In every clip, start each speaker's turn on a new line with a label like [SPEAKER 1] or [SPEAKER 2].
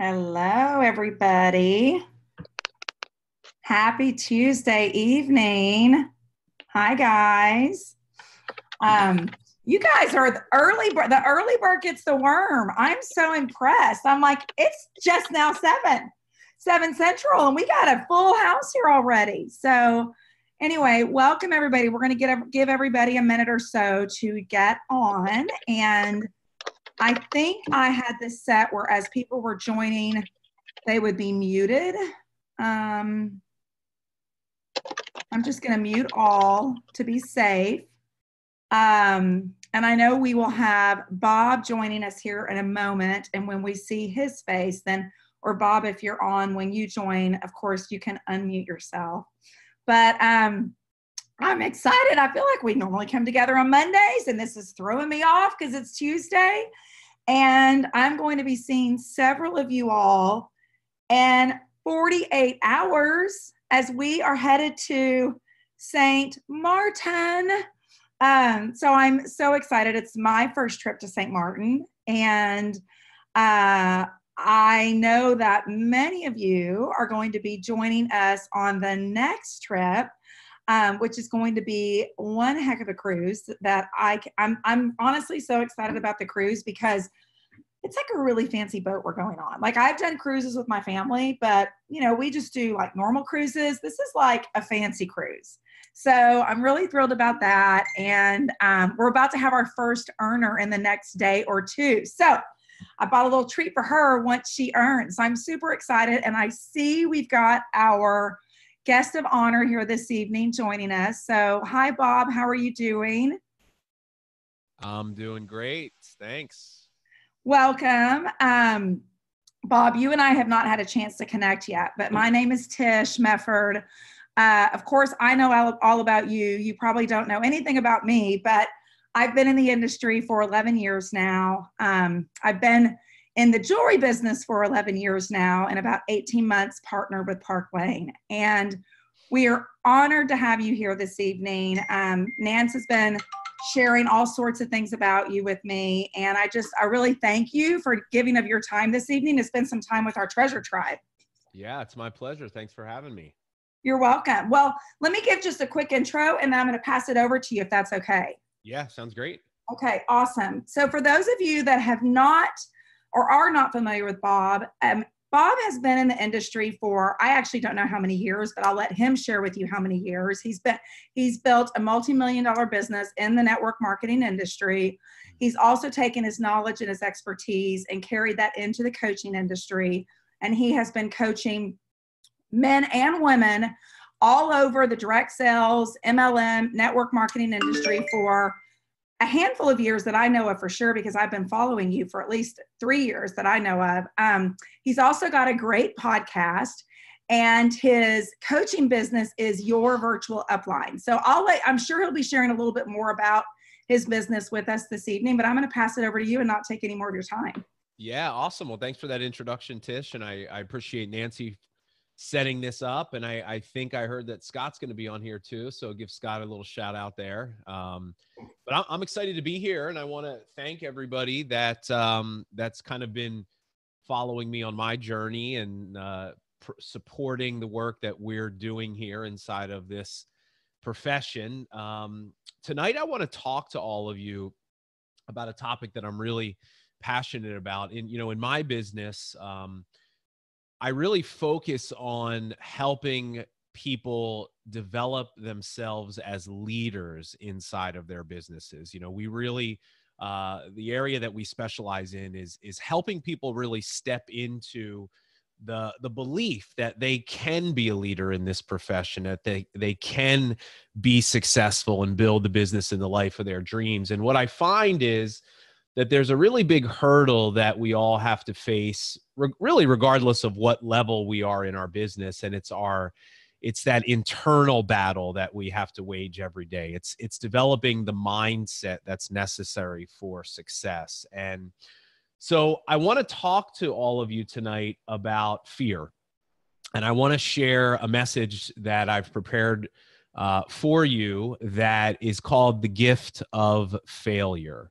[SPEAKER 1] Hello, everybody. Happy Tuesday evening. Hi, guys. Um, you guys are the early bird. The early bird gets the worm. I'm so impressed. I'm like, it's just now seven, seven central, and we got a full house here already. So, anyway, welcome everybody. We're going to get give everybody a minute or so to get on and I think I had this set where as people were joining, they would be muted. Um, I'm just going to mute all to be safe. Um, and I know we will have Bob joining us here in a moment. And when we see his face, then, or Bob, if you're on when you join, of course, you can unmute yourself. But um, I'm excited. I feel like we normally come together on Mondays, and this is throwing me off because it's Tuesday. And I'm going to be seeing several of you all in 48 hours as we are headed to St. Martin. Um, so I'm so excited. It's my first trip to St. Martin. And uh, I know that many of you are going to be joining us on the next trip um, which is going to be one heck of a cruise that I, I'm, I'm honestly so excited about the cruise because it's like a really fancy boat we're going on. Like I've done cruises with my family, but you know, we just do like normal cruises. This is like a fancy cruise. So I'm really thrilled about that. And um, we're about to have our first earner in the next day or two. So I bought a little treat for her once she earns. I'm super excited. And I see we've got our guest of honor here this evening joining us. So, hi, Bob. How are you doing?
[SPEAKER 2] I'm doing great. Thanks.
[SPEAKER 1] Welcome. Um, Bob, you and I have not had a chance to connect yet, but my name is Tysh Mefferd. Uh, of course, I know all, all about you. You probably don't know anything about me, but I've been in the industry for 11 years now. Um, I've been in the jewelry business for 11 years now and about 18 months partnered with Park Lane. And we are honored to have you here this evening. Um, Nance has been sharing all sorts of things about you with me. And I just, I really thank you for giving of your time this evening to spend some time with our treasure tribe.
[SPEAKER 2] Yeah, it's my pleasure. Thanks for having me.
[SPEAKER 1] You're welcome. Well, let me give just a quick intro and then I'm going to pass it over to you if that's okay.
[SPEAKER 2] Yeah, sounds great.
[SPEAKER 1] Okay, awesome. So, for those of you that have not or are not familiar with Bob, um, Bob has been in the industry for I actually don't know how many years, but I'll let him share with you how many years. He's been he's built a multi-million dollar business in the network marketing industry. He's also taken his knowledge and his expertise and carried that into the coaching industry. And he has been coaching men and women all over the direct sales, MLM, network marketing industry for a handful of years that I know of for sure because I've been following you for at least three years that I know of. Um, he's also got a great podcast, and his coaching business is Your Virtual Upline. So I'll let, I'm sure he'll be sharing a little bit more about his business with us this evening, but I'm going to pass it over to you and not take any more of your time.
[SPEAKER 2] Yeah, awesome. Well, thanks for that introduction, Tysh, and I, I appreciate Nancy setting this up. And I, I think I heard that Scott's going to be on here too. So give Scott a little shout out there. Um, but I'm, excited to be here, and I want to thank everybody that um, that's kind of been following me on my journey and uh, pr- supporting the work that we're doing here inside of this profession. Um, tonight, I want to talk to all of you about a topic that I'm really passionate about. In you know, in my business. Um, I really focus on helping people develop themselves as leaders inside of their businesses. You know, we really uh, the area that we specialize in is is helping people really step into the the belief that they can be a leader in this profession that they they can be successful and build the business and the life of their dreams and what i find is that there's a really big hurdle that we all have to face re- really regardless of what level we are in our business and it's our it's that internal battle that we have to wage every day. It's it's developing the mindset that's necessary for success. And so i want to talk to all of you tonight about fear. And i want to share a message that i've prepared uh, for you that is called the gift of failure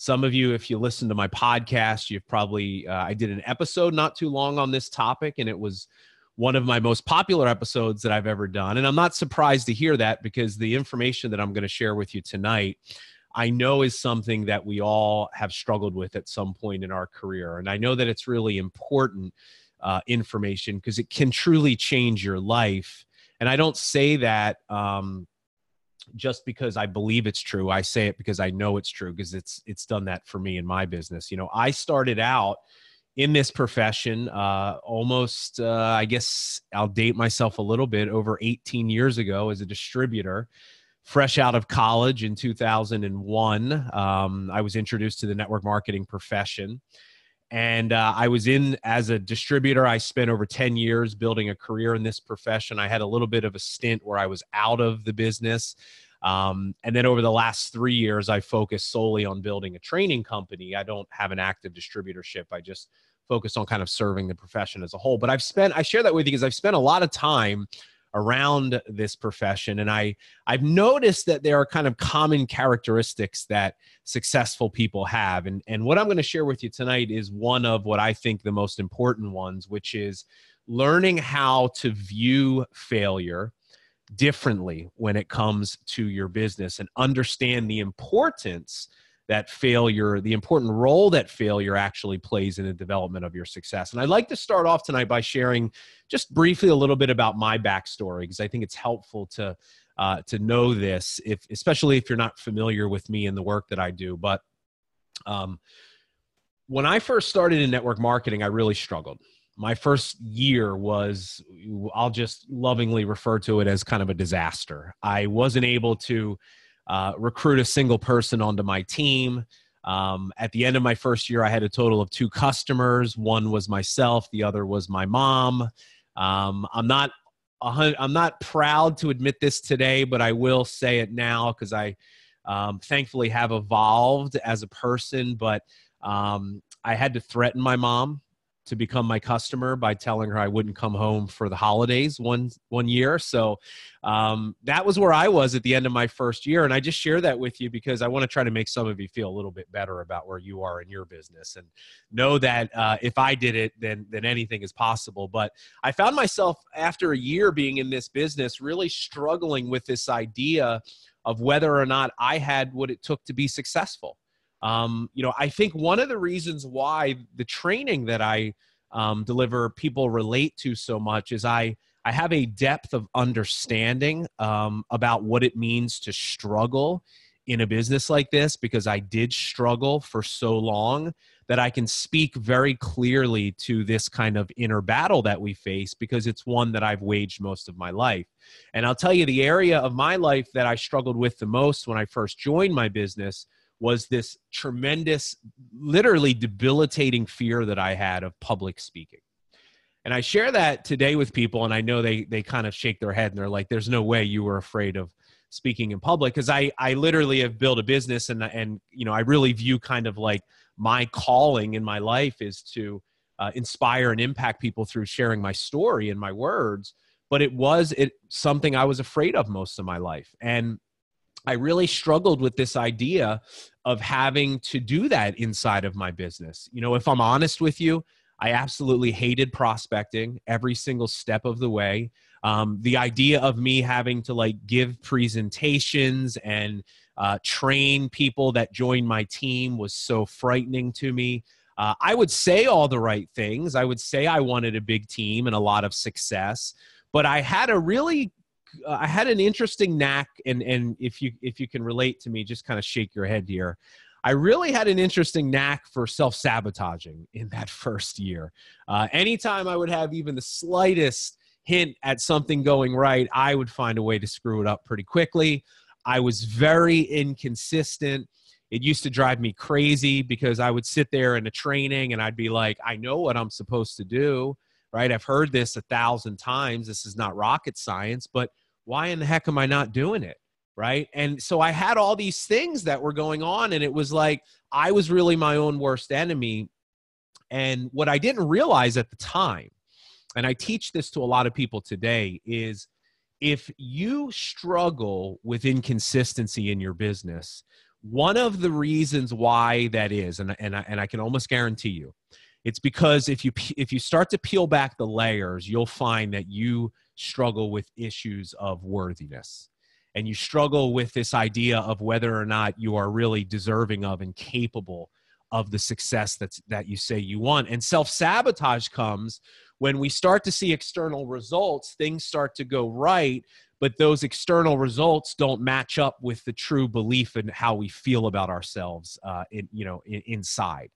[SPEAKER 2] Some of you, if you listen to my podcast, you've probably, uh, I did an episode not too long on this topic, and it was one of my most popular episodes that I've ever done. And I'm not surprised to hear that because the information that I'm going to share with you tonight, I know is something that we all have struggled with at some point in our career. And I know that it's really important uh, information because it can truly change your life. And I don't say that um, just because I believe it's true. I say it because I know it's true because it's it's done that for me in my business. You know, I started out in this profession uh, almost uh, i guess i'll date myself a little bit over 18 years ago as a distributor fresh out of college in 2001 um, i was introduced to the network marketing profession and uh, i was in as a distributor i spent over 10 years building a career in this profession. I had a little bit of a stint where i was out of the business um, and then over the last three years i focused solely on building a training company. I don't have an active distributorship. I just focused on kind of serving the profession as a whole. But I've spent, I share that with you because I've spent a lot of time around this profession. And i i've noticed that there are kind of common characteristics that successful people have. And and what i'm going to share with you tonight is one of what i think the most important ones which is learning how to view failure differently when it comes to your business and understand the importance that failure, the important role that failure actually plays in the development of your success. And I'd like to start off tonight by sharing just briefly a little bit about my backstory because I think it's helpful to uh, to know this, if especially if you're not familiar with me and the work that I do. But um, when I first started in network marketing, I really struggled. My first year was, I'll just lovingly refer to it as kind of a disaster. I wasn't able to uh, recruit a single person onto my team. Um, at the end of my first year, I had a total of two customers. One was myself, the other was my mom. Um, I'm not I'm not proud to admit this today, but I will say it now because I um, thankfully have evolved as a person. But um, I had to threaten my mom to become my customer by telling her I wouldn't come home for the holidays one one year. So um, that was where I was at the end of my first year, and I just share that with you because I want to try to make some of you feel a little bit better about where you are in your business, and know that uh, if I did it, then then anything is possible. But I found myself after a year being in this business really struggling with this idea of whether or not I had what it took to be successful. Um, you know, I think one of the reasons why the training that I um, deliver people relate to so much is I I have a depth of understanding um, about what it means to struggle in a business like this because I did struggle for so long that I can speak very clearly to this kind of inner battle that we face because it's one that I've waged most of my life. And I'll tell you the area of my life that I struggled with the most when I first joined my business was this tremendous, literally debilitating fear that I had of public speaking. And I share that today with people, and I know they they kind of shake their head and they're like, "There's no way you were afraid of speaking in public," because I I literally have built a business, and and you know I really view kind of like my calling in my life is to uh, inspire and impact people through sharing my story and my words. But it was it something I was afraid of most of my life, and I really struggled with this idea of having to do that inside of my business. You know, if I'm honest with you, I absolutely hated prospecting every single step of the way. Um, the idea of me having to like give presentations and uh, train people that joined my team was so frightening to me. Uh, I would say all the right things. I would say I wanted a big team and a lot of success, but I had a really I had an interesting knack, and and if you if you can relate to me, just kind of shake your head here. I really had an interesting knack for self sabotaging in that first year. Uh, anytime I would have even the slightest hint at something going right, I would find a way to screw it up pretty quickly. I was very inconsistent. It used to drive me crazy because I would sit there in a training and I'd be like, I know what I'm supposed to do right? I've heard this a thousand times. This is not rocket science, but why in the heck am I not doing it? Right. And so I had all these things that were going on, and it was like I was really my own worst enemy. And what I didn't realize at the time, and I teach this to a lot of people today, is if you struggle with inconsistency in your business, One of the reasons why that is, and, and, I, and I can almost guarantee you, it's because if you if you start to peel back the layers, you'll find that you struggle with issues of worthiness. And you struggle with this idea of whether or not you are really deserving of and capable of the success that's that you say you want. And self-sabotage comes when we start to see external results things start to go right but those external results don't match up with the true belief in how we feel about ourselves uh, in you know in, inside.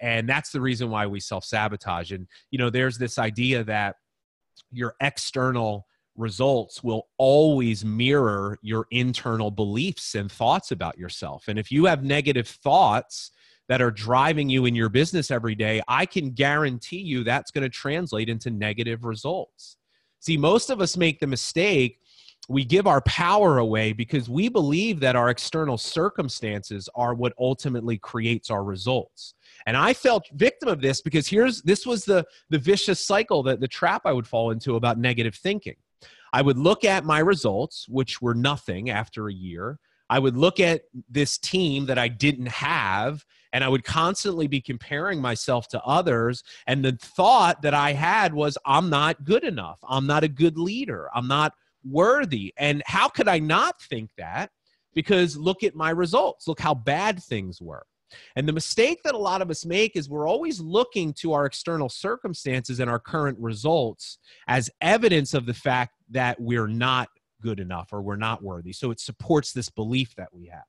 [SPEAKER 2] And that's the reason why we self-sabotage. And you know there's this idea that your external results will always mirror your internal beliefs and thoughts about yourself. And if you have negative thoughts that are driving you in your business every day, I can guarantee you that's going to translate into negative results. See, most of us make the mistake we give our power away because we believe that our external circumstances are what ultimately creates our results and i felt victim of this because here's this was the the vicious cycle that the trap i would fall into about negative thinking I would look at my results, which were nothing after a year. I would look at this team that I didn't have, and I would constantly be comparing myself to others. And the thought that I had was, I'm not good enough. I'm not a good leader. I'm not worthy. And how could I not think that? Because look at my results. Look how bad things were. And the mistake that a lot of us make is we're always looking to our external circumstances and our current results as evidence of the fact that we're not good enough or we're not worthy. So it supports this belief that we have.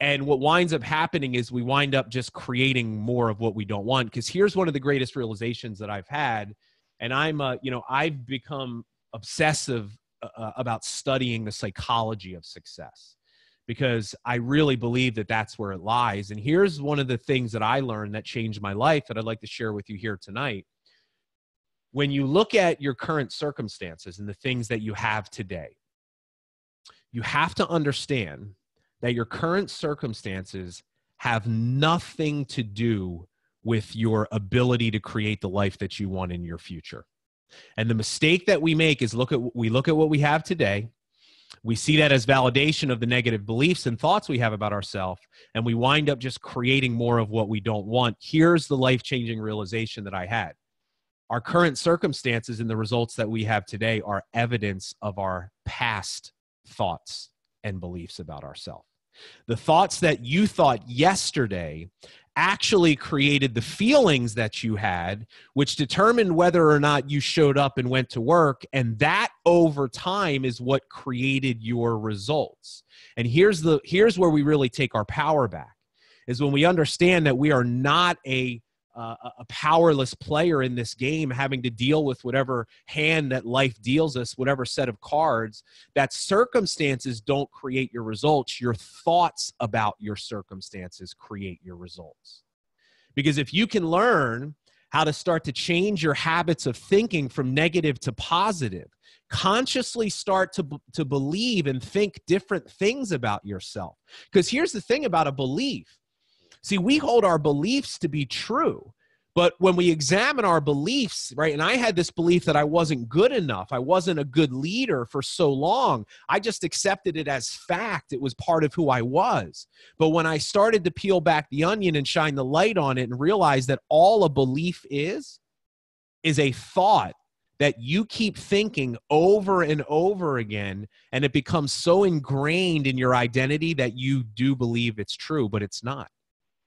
[SPEAKER 2] And what winds up happening is we wind up just creating more of what we don't want. Because here's one of the greatest realizations that I've had. And I'm, you know, I've become obsessive uh, uh about studying the psychology of success because I really believe that that's where it lies. And here's one of the things that I learned that changed my life that I'd like to share with you here tonight. When you look at your current circumstances and the things that you have today, you have to understand that your current circumstances have nothing to do with your ability to create the life that you want in your future. And the mistake that we make is look at we look at what we have today. We see that as validation of the negative beliefs and thoughts we have about ourselves and we wind up just creating more of what we don't want. Here's the life-changing realization that i had. Our current circumstances and the results that we have today are evidence of our past thoughts and beliefs about ourselves the thoughts that you thought yesterday actually created the feelings that you had, which determined whether or not you showed up and went to work. And that over time is what created your results. And here's the here's where we really take our power back is when we understand that we are not a uh, a powerless player in this game having to deal with whatever hand that life deals us, whatever set of cards, that circumstances don't create your results. Your thoughts about your circumstances create your results. Because if you can learn how to start to change your habits of thinking from negative to positive, consciously start to, to believe and think different things about yourself. Because here's the thing about a belief See, we hold our beliefs to be true. But when we examine our beliefs, right, and I had this belief that I wasn't good enough, I wasn't a good leader for so long, I just accepted it as fact. It was part of who I was. But when I started to peel back the onion and shine the light on it and realize that all a belief is, is a thought that you keep thinking over and over again, and it becomes so ingrained in your identity that you do believe it's true, but it's not.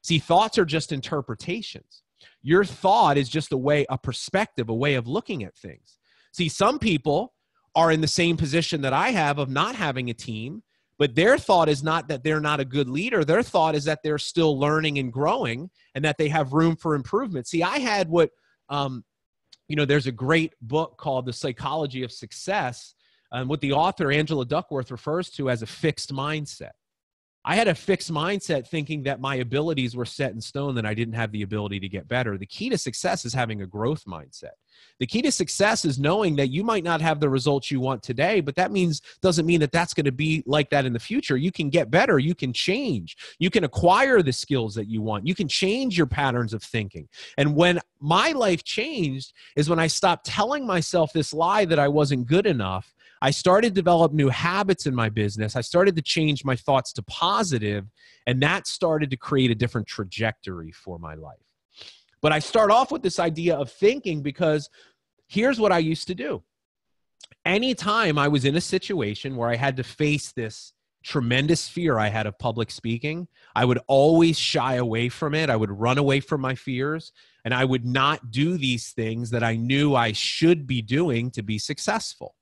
[SPEAKER 2] See, thoughts are just interpretations. Your thought is just a way, a perspective, a way of looking at things. See, some people are in the same position that I have of not having a team, but their thought is not that they're not a good leader. Their thought is that they're still learning and growing and that they have room for improvement. See, I had what, um, you know, there's a great book called The Psychology of Success, and what the author, Angela Duckworth, refers to as a fixed mindset. I had a fixed mindset thinking that my abilities were set in stone, that I didn't have the ability to get better. The key to success is having a growth mindset. The key to success is knowing that you might not have the results you want today, but that means doesn't mean that that's going to be like that in the future. You can get better, you can change, you can acquire the skills that you want, you can change your patterns of thinking. And when my life changed is when I stopped telling myself this lie that I wasn't good enough I started to develop new habits in my business. I started to change my thoughts to positive, and that started to create a different trajectory for my life. But I start off with this idea of thinking because here's what I used to do. Anytime I was in a situation where I had to face this tremendous fear I had of public speaking, I would always shy away from it. I would run away from my fears and I would not do these things that I knew I should be doing to be successful.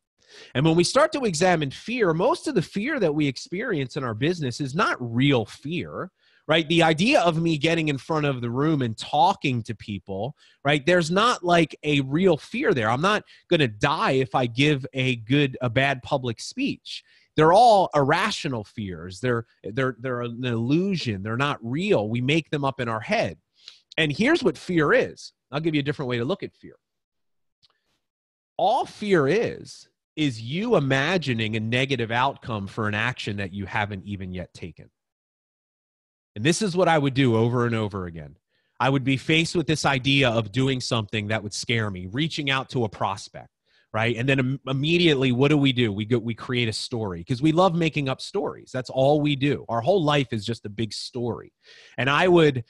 [SPEAKER 2] And when we start to examine fear, most of the fear that we experience in our business is not real fear, right? The idea of me getting in front of the room and talking to people, right? There's not like a real fear there. I'm not going to die if I give a good, a bad public speech. They're all irrational fears. They're they're they're an illusion. They're not real. We make them up in our head. And here's what fear is. I'll give you a different way to look at fear. All fear is is you imagining a negative outcome for an action that you haven't even yet taken. And this is what I would do over and over again. I would be faced with this idea of doing something that would scare me, reaching out to a prospect, right? And then Im- immediately, what do we do? We go, we create a story because we love making up stories. That's all we do. Our whole life is just a big story. And I would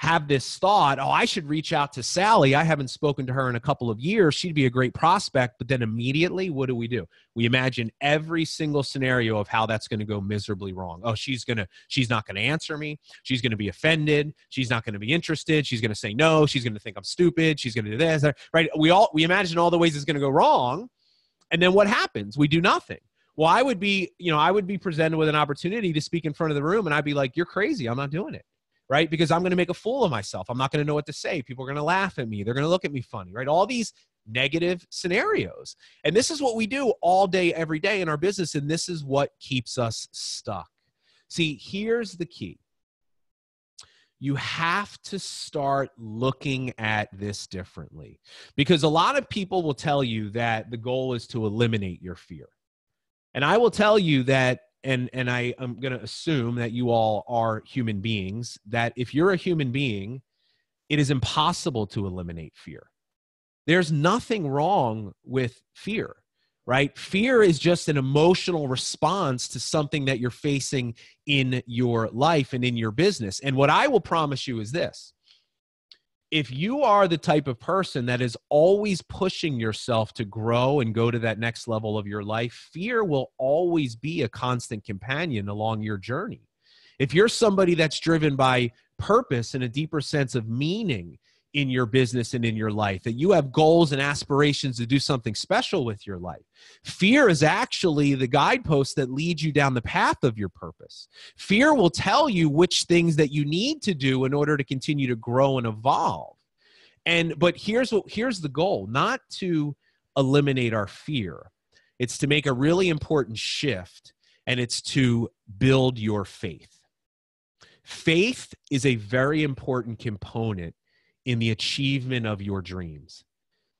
[SPEAKER 2] have this thought, oh, I should reach out to Sally. I haven't spoken to her in a couple of years. She'd be a great prospect. But then immediately, what do we do? We imagine every single scenario of how that's going to go miserably wrong. Oh, she's going to, she's not going to answer me. She's going to be offended. She's not going to be interested. She's going to say no. She's going to think I'm stupid. She's going to do this, right? We all, we imagine all the ways it's going to go wrong. And then what happens? We do nothing. Well, I would be, you know, I would be presented with an opportunity to speak in front of the room and I'd be like, you're crazy. I'm not doing it right? Because I'm going to make a fool of myself. I'm not going to know what to say. People are going to laugh at me. They're going to look at me funny, right? All these negative scenarios. And this is what we do all day, every day in our business. And this is what keeps us stuck. See, here's the key you have to start looking at this differently because a lot of people will tell you that the goal is to eliminate your fear. And I will tell you that and and I am going to assume that you all are human beings that if you're a human being it is impossible to eliminate fear. There's nothing wrong with fear, right? Fear is just an emotional response to something that you're facing in your life and in your business. And what I will promise you is this if you are the type of person that is always pushing yourself to grow and go to that next level of your life, fear will always be a constant companion along your journey. If you're somebody that's driven by purpose and a deeper sense of meaning in your business and in your life, that you have goals and aspirations to do something special with your life. Fear is actually the guidepost that leads you down the path of your purpose. Fear will tell you which things that you need to do in order to continue to grow and evolve. And but here's what here's the goal, not to eliminate our fear. It's to make a really important shift and it's to build your faith. Faith is a very important component in the achievement of your dreams.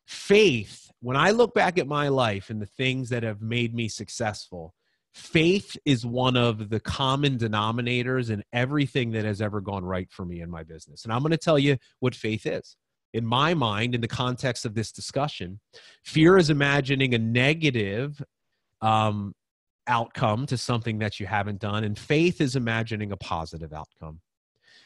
[SPEAKER 2] Faith, when I look back at my life and the things that have made me successful, faith is one of the common denominators in everything that has ever gone right for me in my business. And I'm going to tell you what faith is. In my mind, in the context of this discussion, fear is imagining a negative um, outcome to something that you haven't done, and faith is imagining a positive outcome.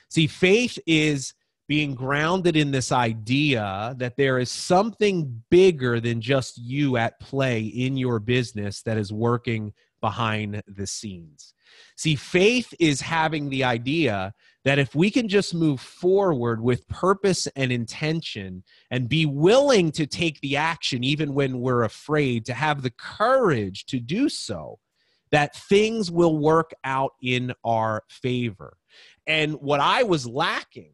[SPEAKER 2] See, faith is being grounded in this idea that there is something bigger than just you at play in your business that is working behind the scenes. See, faith is having the idea that if we can just move forward with purpose and intention and be willing to take the action, even when we're afraid, to have the courage to do so, that things will work out in our favor. And what I was lacking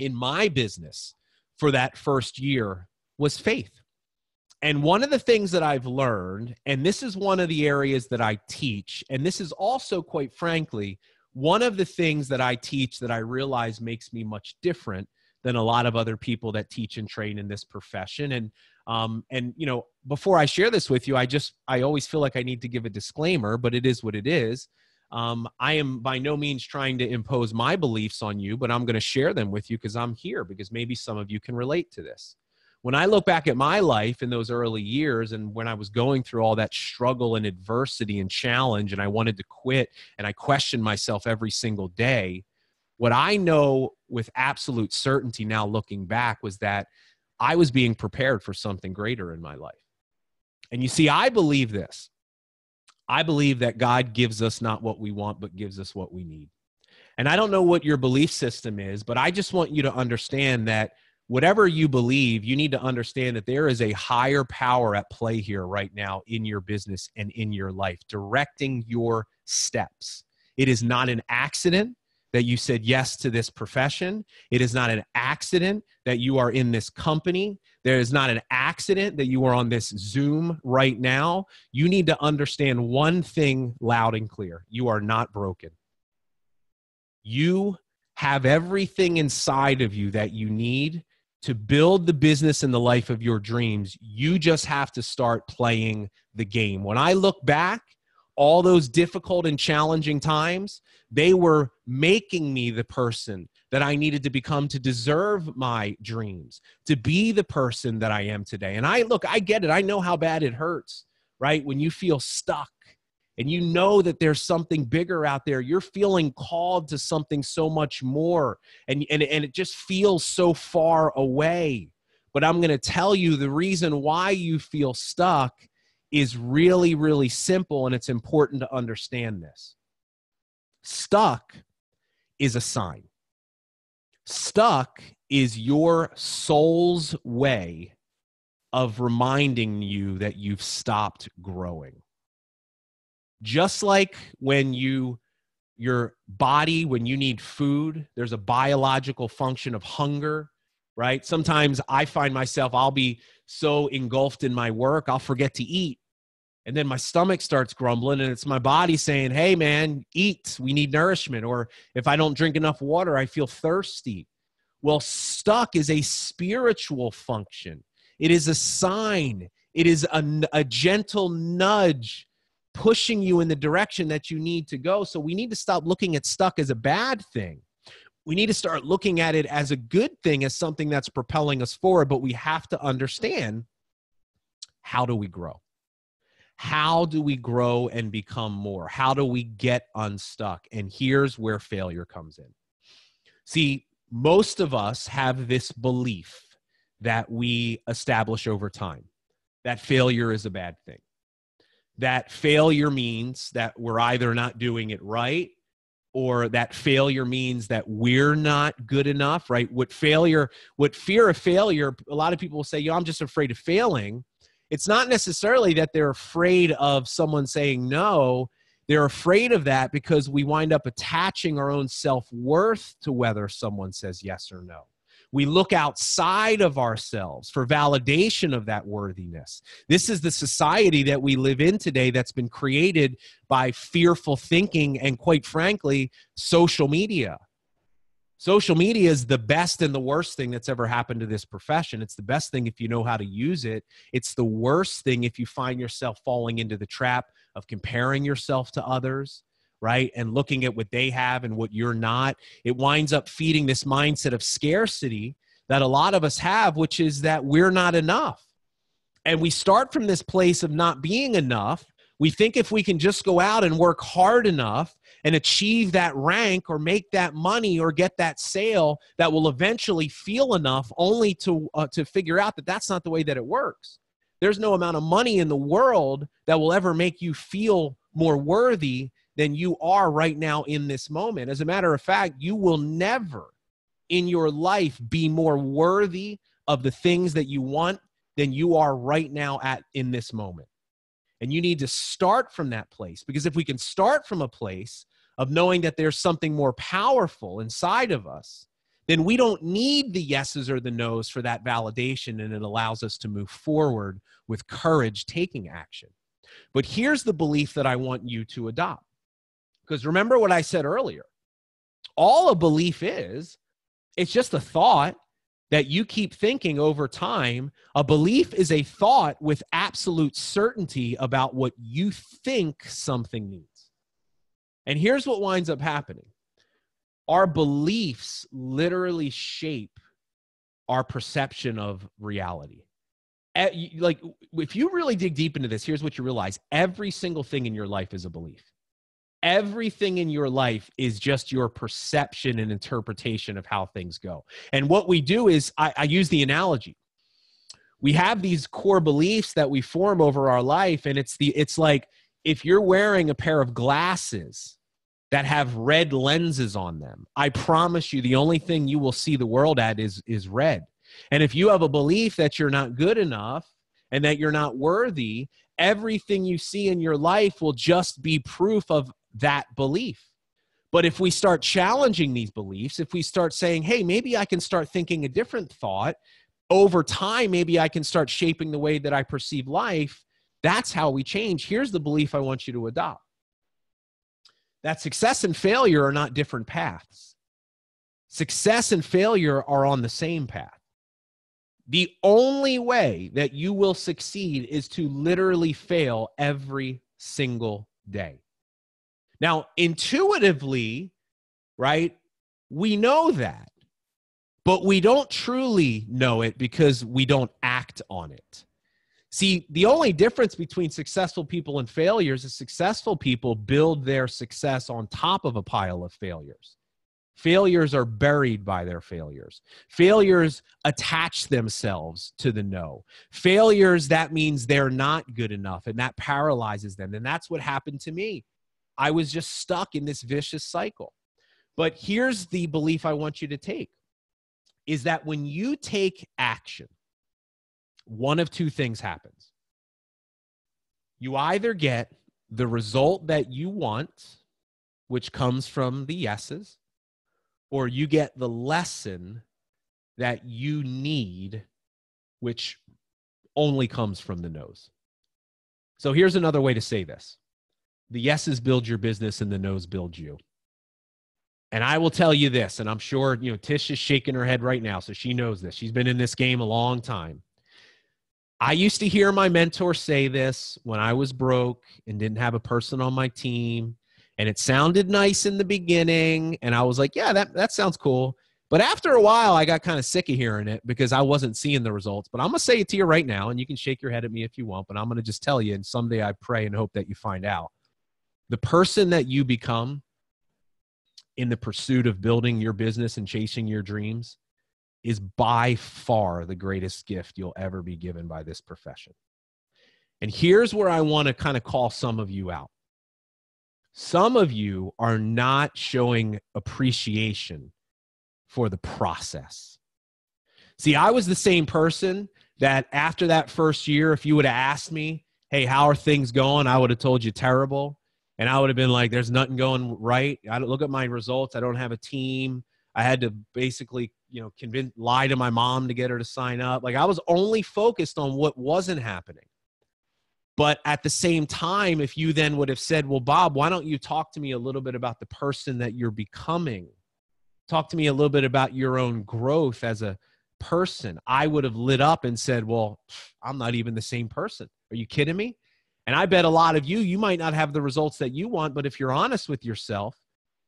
[SPEAKER 2] in my business for that first year was faith. And one of the things that I've learned, and this is one of the areas that I teach, and this is also, quite frankly, one of the things that I teach that I realize makes me much different than a lot of other people that teach and train in this profession. And um, and you know, before I share this with you, I just I always feel like I need to give a disclaimer, but it is what it is. Um, I am by no means trying to impose my beliefs on you, but I'm going to share them with you because I'm here because maybe some of you can relate to this. when I look back at my life in those early years and when I was going through all that struggle and adversity and challenge, and I wanted to quit and I questioned myself every single day, what I know with absolute certainty now looking back was that I was being prepared for something greater in my life. And you see, I believe this. I believe that God gives us not what we want, but gives us what we need. And I don't know what your belief system is, but I just want you to understand that whatever you believe, you need to understand that there is a higher power at play here right now in your business and in your life, directing your steps. It is not an accident that you said yes to this profession. It is not an accident that you are in this company. There is not an accident that you are on this Zoom right now. You need to understand one thing loud and clear you are not broken. You have everything inside of you that you need to build the business and the life of your dreams, you just have to start playing the game. When I look back, all those difficult and challenging times, they were making me the person that I needed to become to deserve my dreams, to be the person that I am today. And I look, I get it. I know how bad it hurts, right? When you feel stuck and you know that there's something bigger out there you're feeling called to something so much more and and, and it just feels so far away but i'm going to tell you the reason why you feel stuck is really really simple and it's important to understand this. Stuck is a sign. Stuck is your soul's way of reminding you that you've stopped growing. Just like when you your body when you need food there's a biological function of hunger right? Sometimes i find myself i'll be so engulfed in my work i'll forget to eat. And then my stomach starts grumbling and it's my body saying hey man eat. We need nourishment. Or if i don't drink enough water i feel thirsty. Well stuck is a spiritual function. It is a sign. It is a, a gentle nudge pushing you in the direction that you need to go. So we need to stop looking at stuck as a bad thing. We need to start looking at it as a good thing, as something that's propelling us forward. But we have to understand how do we grow? How do we grow and become more? How do we get unstuck? And here's where failure comes in. See, most of us have this belief that we establish over time that failure is a bad thing that failure means that we're either not doing it right or that failure means that we're not good enough right? What failure what fear of failure a lot of people will say yo i'm just afraid of failing. It's not necessarily that they're afraid of someone saying no. They're afraid of that because we wind up attaching our own self-worth to whether someone says yes or no we look outside of ourselves for validation of that worthiness. This is the society that we live in today that's been created by fearful thinking and, quite frankly, social media. Social media is the best and the worst thing that's ever happened to this profession. It's the best thing if you know how to use it. It's the worst thing if you find yourself falling into the trap of comparing yourself to others right? And looking at what they have and what you're not, it winds up feeding this mindset of scarcity that a lot of us have, which is that we're not enough. And we start from this place of not being enough. We think if we can just go out and work hard enough and achieve that rank or make that money or get that sale, that will eventually feel enough only to, uh, to figure out that that's not the way that it works. There's no amount of money in the world that will ever make you feel more worthy than you are right now in this moment. As a matter of fact, you will never in your life be more worthy of the things that you want than you are right now at in this moment. And you need to start from that place because if we can start from a place of knowing that there's something more powerful inside of us, then we don't need the yeses or the nos for that validation and it allows us to move forward with courage taking action. But here's the belief that I want you to adopt because remember what I said earlier all a belief is, it's just a thought that you keep thinking over time. A belief is a thought with absolute certainty about what you think something means. And here's what winds up happening our beliefs literally shape our perception of reality. Like, if you really dig deep into this, here's what you realize every single thing in your life is a belief. Everything in your life is just your perception and interpretation of how things go. And what we do is, I, I use the analogy we have these core beliefs that we form over our life and it's the it's like if you're wearing a pair of glasses that have red lenses on them i promise you the only thing you will see the world at is is red and if you have a belief that you're not good enough and that you're not worthy everything you see in your life will just be proof of that belief but if we start challenging these beliefs if we start saying hey maybe i can start thinking a different thought over time maybe i can start shaping the way that i perceive life that's how we change here's the belief i want you to adopt that success and failure are not different paths. Success and failure are on the same path. The only way that you will succeed is to literally fail every single day. Now, intuitively, right, we know that, but we don't truly know it because we don't act on it. See, the only difference between successful people and failures is successful people build their success on top of a pile of failures. Failures are buried by their failures. Failures attach themselves to the no. Failures, that means they're not good enough and that paralyzes them. And that's what happened to me. I was just stuck in this vicious cycle. But here's the belief I want you to take is that when you take action, one of two things happens. You either get the result that you want, which comes from the yeses, or you get the lesson that you need, which only comes from the no's. So here's another way to say this the yeses build your business and the no's build you. And I will tell you this, and I'm sure, you know, Tysh is shaking her head right now, so she knows this. She's been in this game a long time. I used to hear my mentor say this when I was broke and didn't have a person on my team. And it sounded nice in the beginning. And I was like, yeah, that, that sounds cool. But after a while, I got kind of sick of hearing it because I wasn't seeing the results. But I'm going to say it to you right now, and you can shake your head at me if you want, but I'm going to just tell you. And someday I pray and hope that you find out. The person that you become in the pursuit of building your business and chasing your dreams is by far the greatest gift you'll ever be given by this profession. And here's where I want to kind of call some of you out. Some of you are not showing appreciation for the process. See, I was the same person that after that first year, if you would have asked me, hey, how are things going? I would have told you terrible. And I would have been like, there's nothing going right. I don't look at my results. I don't have a team. I had to basically you know convince lie to my mom to get her to sign up like i was only focused on what wasn't happening but at the same time if you then would have said well bob why don't you talk to me a little bit about the person that you're becoming talk to me a little bit about your own growth as a person i would have lit up and said well i'm not even the same person are you kidding me and i bet a lot of you you might not have the results that you want but if you're honest with yourself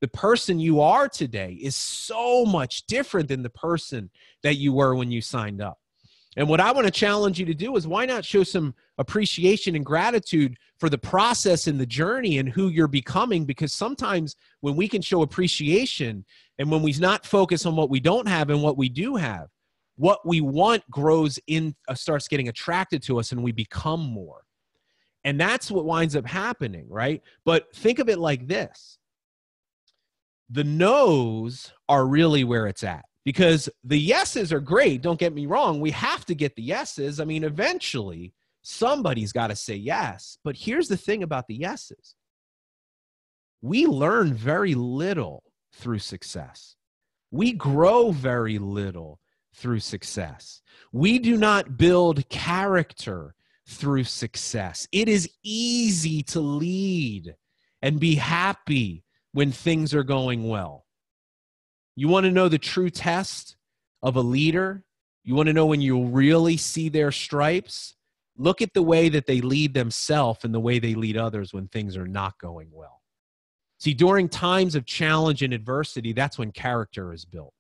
[SPEAKER 2] the person you are today is so much different than the person that you were when you signed up. And what I want to challenge you to do is why not show some appreciation and gratitude for the process and the journey and who you're becoming? Because sometimes when we can show appreciation and when we not focus on what we don't have and what we do have, what we want grows in, uh, starts getting attracted to us and we become more. And that's what winds up happening, right? But think of it like this the no's are really where it's at because the yeses are great. Don't get me wrong. We have to get the yeses. I mean, eventually somebody's got to say yes. But here's the thing about the yeses we learn very little through success, we grow very little through success. We do not build character through success. It is easy to lead and be happy when things are going well. You want to know the true test of a leader? You want to know when you really see their stripes? Look at the way that they lead themselves and the way they lead others when things are not going well. See, during times of challenge and adversity, that's when character is built.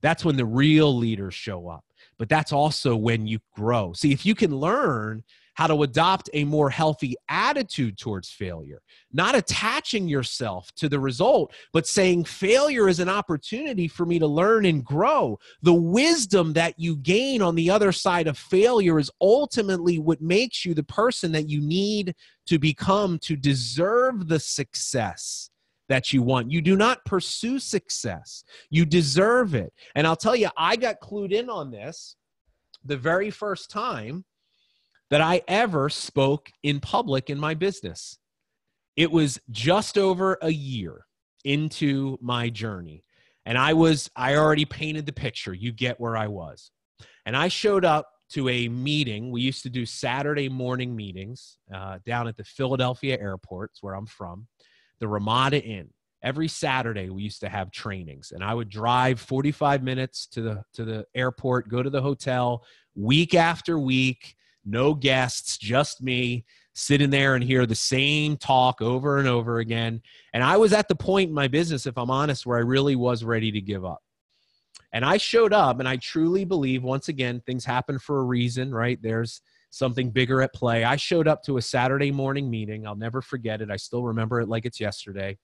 [SPEAKER 2] That's when the real leaders show up. but that's also when you grow. See, if you can learn how to adopt a more healthy attitude towards failure, not attaching yourself to the result, but saying failure is an opportunity for me to learn and grow. The wisdom that you gain on the other side of failure is ultimately what makes you the person that you need to become to deserve the success that you want. You do not pursue success, you deserve it. And I'll tell you, I got clued in on this the very first time that I ever spoke in public in my business. It was just over a year into my journey. And I was, I already painted the picture. You get where I was. And I showed up to a meeting. We used to do Saturday morning meetings uh, down at the Philadelphia airport, where I'm from, the Ramada Inn. Every Saturday we used to have trainings, and I would drive 45 minutes to the to the airport, go to the hotel week after week, no guests, just me sitting there and hear the same talk over and over again. And I was at the point in my business, if I'm honest, where I really was ready to give up. And I showed up, and I truly believe, once again, things happen for a reason, right? There's something bigger at play. I showed up to a Saturday morning meeting. I'll never forget it. I still remember it like it's yesterday.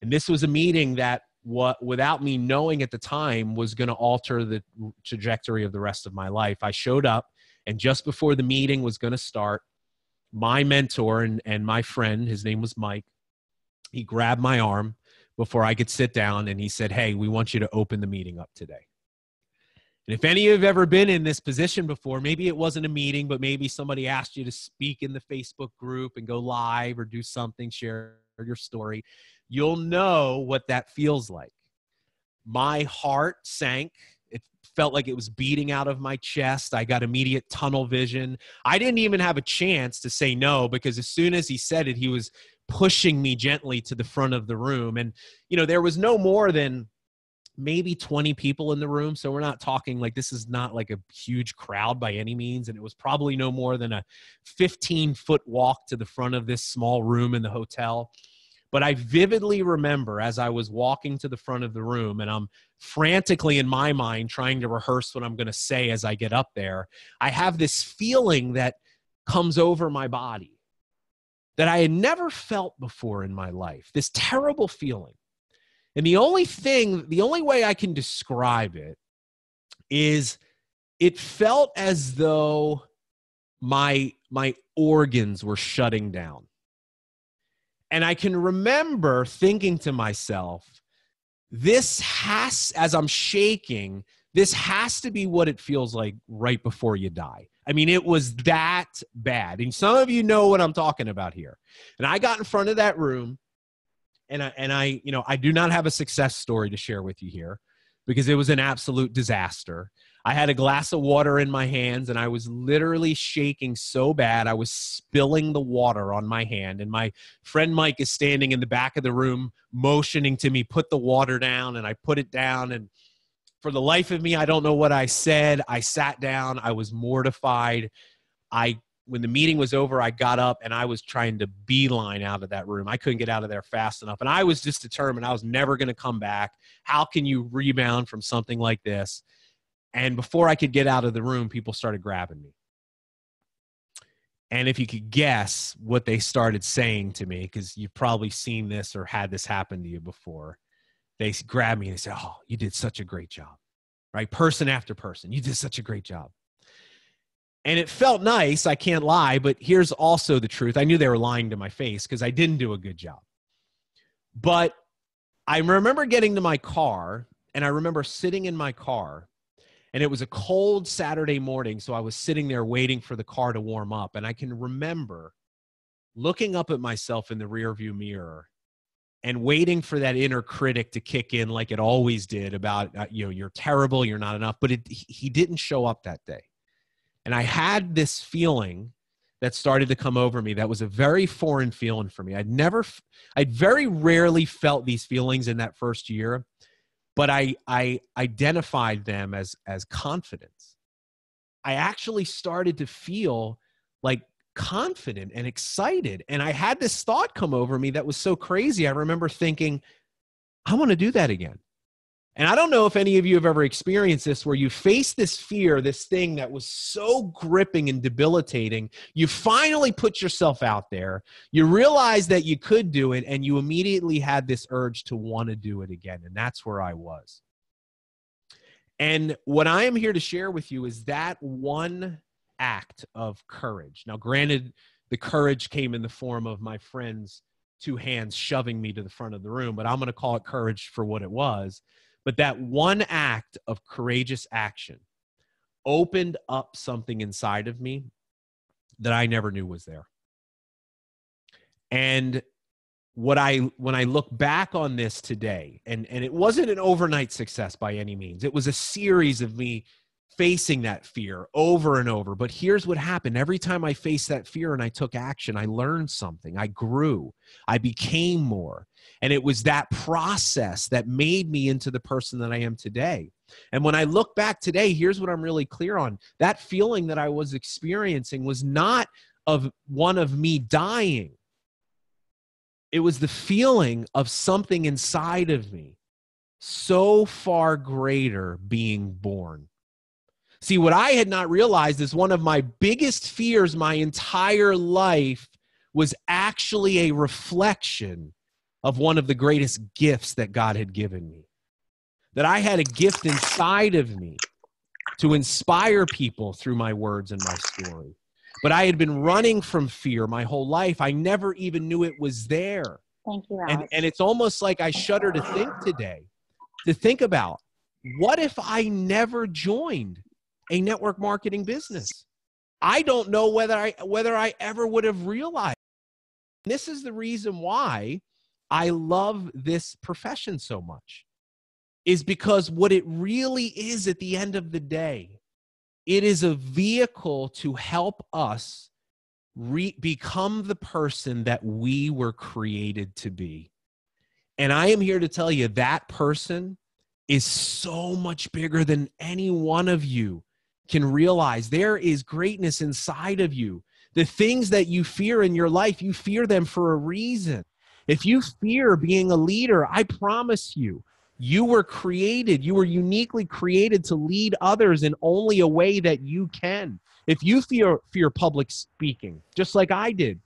[SPEAKER 2] And this was a meeting that what without me knowing at the time was going to alter the trajectory of the rest of my life. I showed up and just before the meeting was going to start, my mentor and, and my friend, his name was Mike, he grabbed my arm before I could sit down and he said, Hey, we want you to open the meeting up today. And if any of you have ever been in this position before, maybe it wasn't a meeting, but maybe somebody asked you to speak in the Facebook group and go live or do something, share your story, you'll know what that feels like. My heart sank felt like it was beating out of my chest. I got immediate tunnel vision. I didn't even have a chance to say no because as soon as he said it, he was pushing me gently to the front of the room. And, you know, there was no more than maybe 20 people in the room. So we're not talking like this is not like a huge crowd by any means. And it was probably no more than a 15 foot walk to the front of this small room in the hotel. But I vividly remember as I was walking to the front of the room and I'm frantically in my mind trying to rehearse what I'm going to say as I get up there, I have this feeling that comes over my body that I had never felt before in my life. This terrible feeling. And the only thing, the only way I can describe it is it felt as though my my organs were shutting down and I can remember thinking to myself, this has, as I'm shaking, this has to be what it feels like right before you die. I mean, it was that bad. And some of you know what I'm talking about here. And I got in front of that room and I, and I, you know, I do not have a success story to share with you here because it was an absolute disaster. I had a glass of water in my hands and I was literally shaking so bad I was spilling the water on my hand. And my friend Mike is standing in the back of the room motioning to me, put the water down. And I put it down. And for the life of me, I don't know what I said. I sat down. I was mortified. I when the meeting was over, I got up and I was trying to beeline out of that room. I couldn't get out of there fast enough. And I was just determined I was never going to come back. How can you rebound from something like this? And before I could get out of the room, people started grabbing me. And if you could guess what they started saying to me, because you've probably seen this or had this happen to you before, they grabbed me and they said, Oh, you did such a great job. Right? Person after person, you did such a great job. And it felt nice, I can't lie, but here's also the truth. I knew they were lying to my face because I didn't do a good job. But I remember getting to my car and I remember sitting in my car and it was a cold Saturday morning. So I was sitting there waiting for the car to warm up. And I can remember looking up at myself in the rearview mirror and waiting for that inner critic to kick in like it always did about, uh, you know, you're terrible, you're not enough. But it, he didn't show up that day. And I had this feeling that started to come over me that was a very foreign feeling for me. I'd never, I'd very rarely felt these feelings in that first year but I, I identified them as, as confidence. I actually started to feel like confident and excited. And I had this thought come over me that was so crazy. I remember thinking, I want to do that again. And I don't know if any of you have ever experienced this where you face this fear, this thing that was so gripping and debilitating. You finally put yourself out there. You realize that you could do it, and you immediately had this urge to want to do it again. And that's where I was. And what I am here to share with you is that one act of courage. Now, granted, the courage came in the form of my friend's two hands shoving me to the front of the room, but I'm going to call it courage for what it was but that one act of courageous action opened up something inside of me that I never knew was there. And what I when I look back on this today, and, and it wasn't an overnight success by any means. It was a series of me facing that fear over and over. But here's what happened every time I faced that fear and I took action, I learned something. I grew, I became more. And it was that process that made me into the person that I am today. And when I look back today, here's what I'm really clear on that feeling that I was experiencing was not of one of me dying, it was the feeling of something inside of me so far greater being born. See, what I had not realized is one of my biggest fears my entire life was actually a reflection of one of the greatest gifts that God had given me. That I had a gift inside of me to inspire people through my words and my story. But I had been running from fear my whole life. I never even knew it was there.
[SPEAKER 3] Thank you,
[SPEAKER 2] And, and it's almost like I shudder to think today, to think about what if I never joined a network marketing business. I don't know whether I whether I ever would have realized. This is the reason why I love this profession so much. Is because what it really is at the end of the day, it is a vehicle to help us re- become the person that we were created to be. And I am here to tell you that person is so much bigger than any one of you can realize there is greatness inside of you. The things that you fear in your life, you fear them for a reason. If you fear being a leader, I promise you, you were created, you were uniquely created to lead others in only a way that you can. If you fear fear public speaking, just like I did,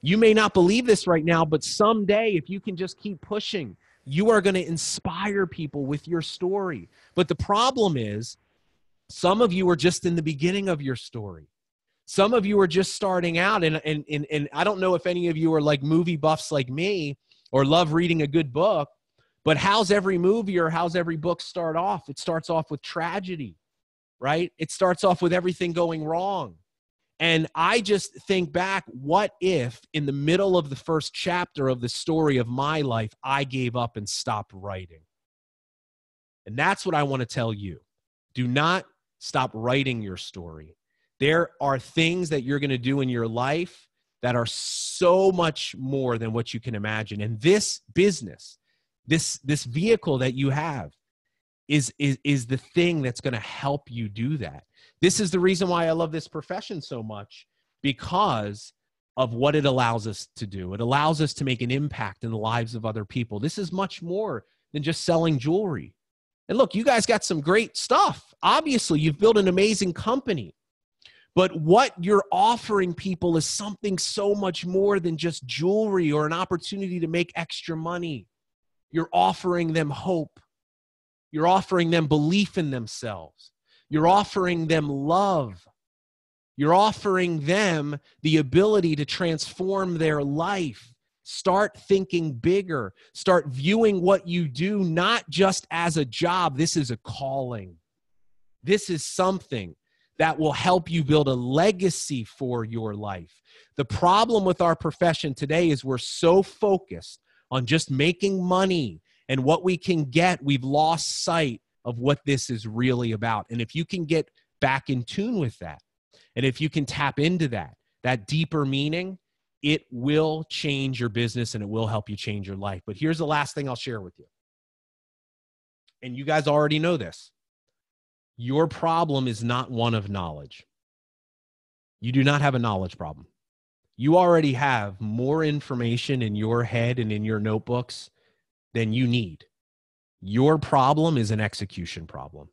[SPEAKER 2] you may not believe this right now, but someday if you can just keep pushing, you are going to inspire people with your story. But the problem is some of you are just in the beginning of your story. Some of you are just starting out, and, and, and, and I don't know if any of you are like movie buffs like me or love reading a good book, but how's every movie or how's every book start off? It starts off with tragedy, right? It starts off with everything going wrong. And I just think back, what if in the middle of the first chapter of the story of my life, I gave up and stopped writing? And that's what I want to tell you. Do not Stop writing your story. There are things that you're going to do in your life that are so much more than what you can imagine. And this business, this this vehicle that you have is is is the thing that's going to help you do that. This is the reason why I love this profession so much because of what it allows us to do. It allows us to make an impact in the lives of other people. This is much more than just selling jewelry. And look, you guys got some great stuff. Obviously, you've built an amazing company. But what you're offering people is something so much more than just jewelry or an opportunity to make extra money. You're offering them hope. You're offering them belief in themselves. You're offering them love. You're offering them the ability to transform their life Start thinking bigger. Start viewing what you do not just as a job. This is a calling. This is something that will help you build a legacy for your life. The problem with our profession today is we're so focused on just making money and what we can get, we've lost sight of what this is really about. And if you can get back in tune with that, and if you can tap into that, that deeper meaning, it will change your business and it will help you change your life. But here's the last thing I'll share with you. And you guys already know this. Your problem is not one of knowledge. You do not have a knowledge problem. You already have more information in your head and in your notebooks than you need. Your problem is an execution problem.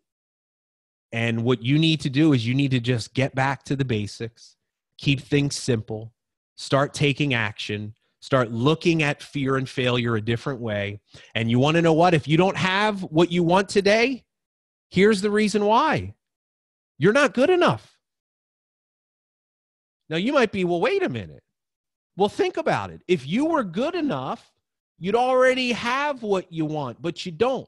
[SPEAKER 2] And what you need to do is you need to just get back to the basics, keep things simple, start taking action, start looking at fear and failure a different way. And you want to know what? If you don't have what you want today, here's the reason why you're not good enough. Now, you might be, well, wait a minute. Well, think about it. If you were good enough, you'd already have what you want, but you don't.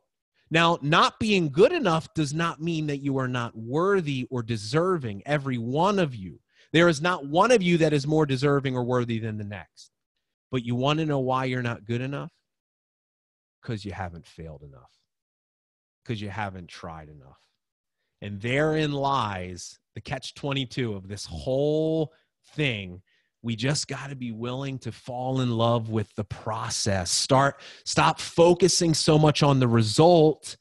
[SPEAKER 2] Now, not being good enough does not mean that you are not worthy or deserving, every one of you. There is not one of you that is more deserving or worthy than the next. But you want to know why you're not good enough? Because you haven't failed enough, because you haven't tried enough. And therein lies the catch 22 of this whole thing we just got to be willing to fall in love with the process start stop focusing so much on the result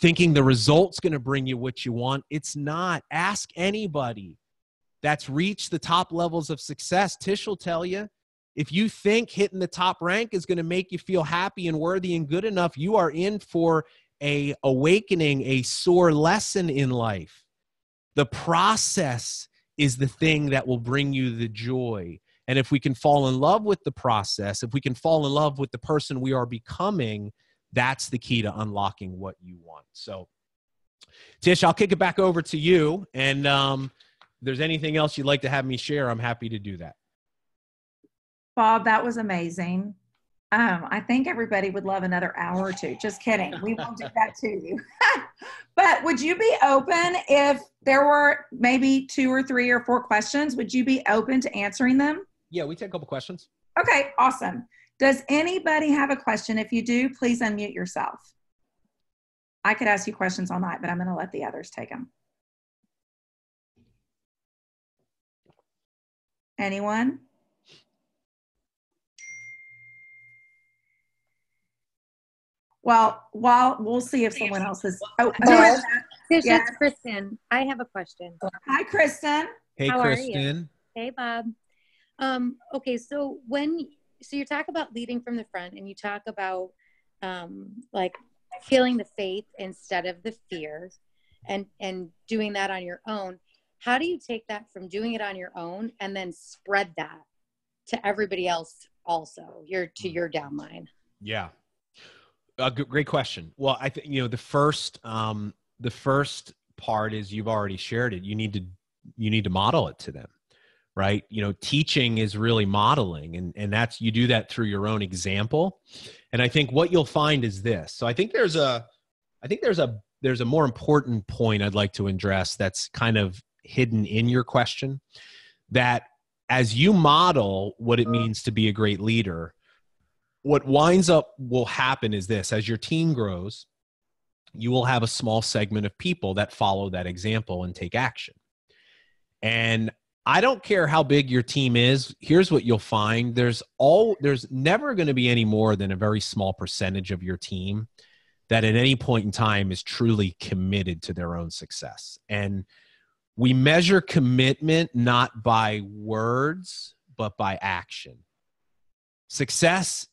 [SPEAKER 2] thinking the result's going to bring you what you want it's not ask anybody that's reached the top levels of success Tysh will tell you if you think hitting the top rank is going to make you feel happy and worthy and good enough you are in for a awakening a sore lesson in life the process is the thing that will bring you the joy. And if we can fall in love with the process, if we can fall in love with the person we are becoming, that's the key to unlocking what you want. So, Tysh, I'll kick it back over to you. And um, there's anything else you'd like to have me share, I'm happy to do that.
[SPEAKER 1] Bob, that was amazing. Um, I think everybody would love another hour or two. Just kidding. We won't do that to you. but would you be open if there were maybe two or three or four questions? Would you be open to answering them?
[SPEAKER 2] Yeah, we take a couple questions.
[SPEAKER 1] Okay, awesome. Does anybody have a question? If you do, please unmute yourself. I could ask you questions all night, but I'm going to let the others take them. Anyone? Well, while we'll see if someone else is. Oh,
[SPEAKER 3] Tysh, Tysh yeah. it's Kristen. I have a question.
[SPEAKER 1] Hi, Kristen.
[SPEAKER 2] Hey, How Kristen.
[SPEAKER 3] Hey, Bob. Um, okay, so when so you talk about leading from the front, and you talk about um, like feeling the faith instead of the fear, and and doing that on your own. How do you take that from doing it on your own and then spread that to everybody else also? Your to your downline.
[SPEAKER 2] Yeah, a great question. Well, I think you know the first um, the first part is you've already shared it. You need to you need to model it to them, right? You know, teaching is really modeling, and and that's you do that through your own example. And I think what you'll find is this. So I think there's a I think there's a there's a more important point I'd like to address that's kind of hidden in your question that as you model what it means to be a great leader what winds up will happen is this. As your team grows you will have a small segment of people that follow that example and take action. And i don't care how big your team is here's what you'll find. There's all there's never going to be any more than a very small percentage of your team that at any point in time is truly committed to their own success. And we measure commitment not by words but by action. Success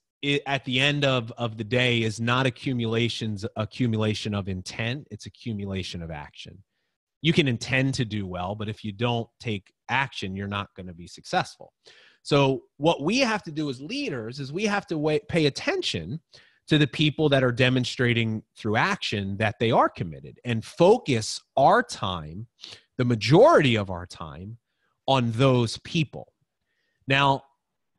[SPEAKER 2] at the end of of the day is not accumulations accumulation of intent it's accumulation of action. You can intend to do well but if you don't take action you're not going to be successful. So what we have to do as leaders is we have to wait, pay attention to the people that are demonstrating through action that they are committed and focus our time the majority of our time on those people now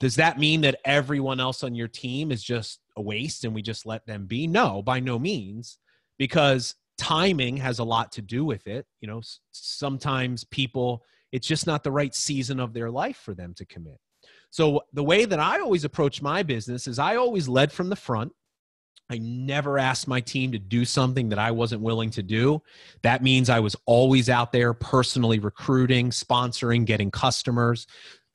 [SPEAKER 2] does that mean that everyone else on your team is just a waste and we just let them be? No, by no means, because timing has a lot to do with it. You know, sometimes people, it's just not the right season of their life for them to commit. So, the way that I always approach my business is I always led from the front. I never asked my team to do something that I wasn't willing to do. That means I was always out there personally recruiting, sponsoring, getting customers.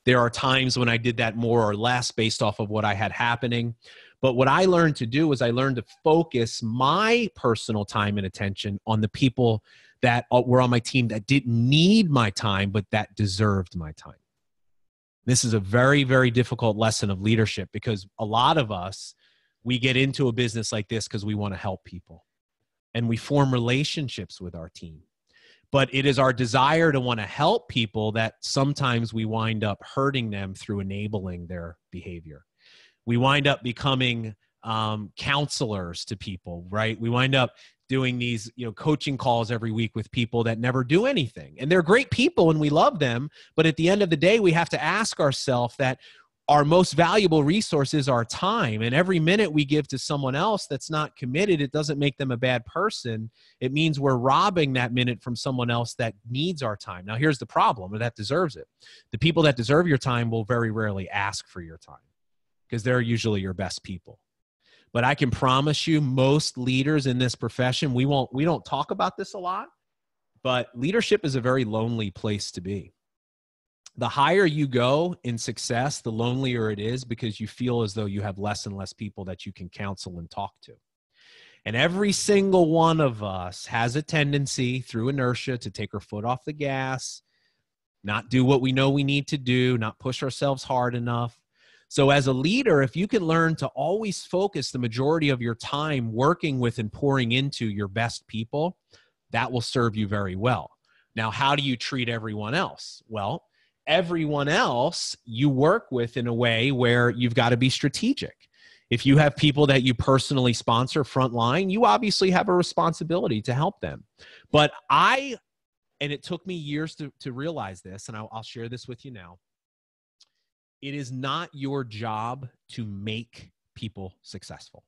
[SPEAKER 2] There are times when I did that more or less based off of what I had happening. But what I learned to do is I learned to focus my personal time and attention on the people that uh, were on my team that didn't need my time, but that deserved my time. This is a very, very difficult lesson of leadership because a lot of us we get into a business like this because we want to help people and we form relationships with our team. But it is our desire to want to help people that sometimes we wind up hurting them through enabling their behavior. We wind up becoming um, counselors to people, right? We wind up doing these you know coaching calls every week with people that never do anything and they're great people and we love them but at the end of the day we have to ask ourselves that our most valuable resource is our time and every minute we give to someone else that's not committed it doesn't make them a bad person. It means we're robbing that minute from someone else that needs our time. Now here's the problem that deserves it. The people that deserve your time will very rarely ask for your time because they're usually your best people. But I can promise you, most leaders in this profession, we won't, we don't talk about this a lot, but leadership is a very lonely place to be. The higher you go in success, the lonelier it is because you feel as though you have less and less people that you can counsel and talk to. And every single one of us has a tendency through inertia to take our foot off the gas, not do what we know we need to do, not push ourselves hard enough. So, as a leader, if you can learn to always focus the majority of your time working with and pouring into your best people, that will serve you very well. Now, how do you treat everyone else? Well, everyone else you work with in a way where you've got to be strategic. If you have people that you personally sponsor frontline, you obviously have a responsibility to help them. But I, and it took me years to, to realize this, and I'll, I'll share this with you now it is not your job to make people successful.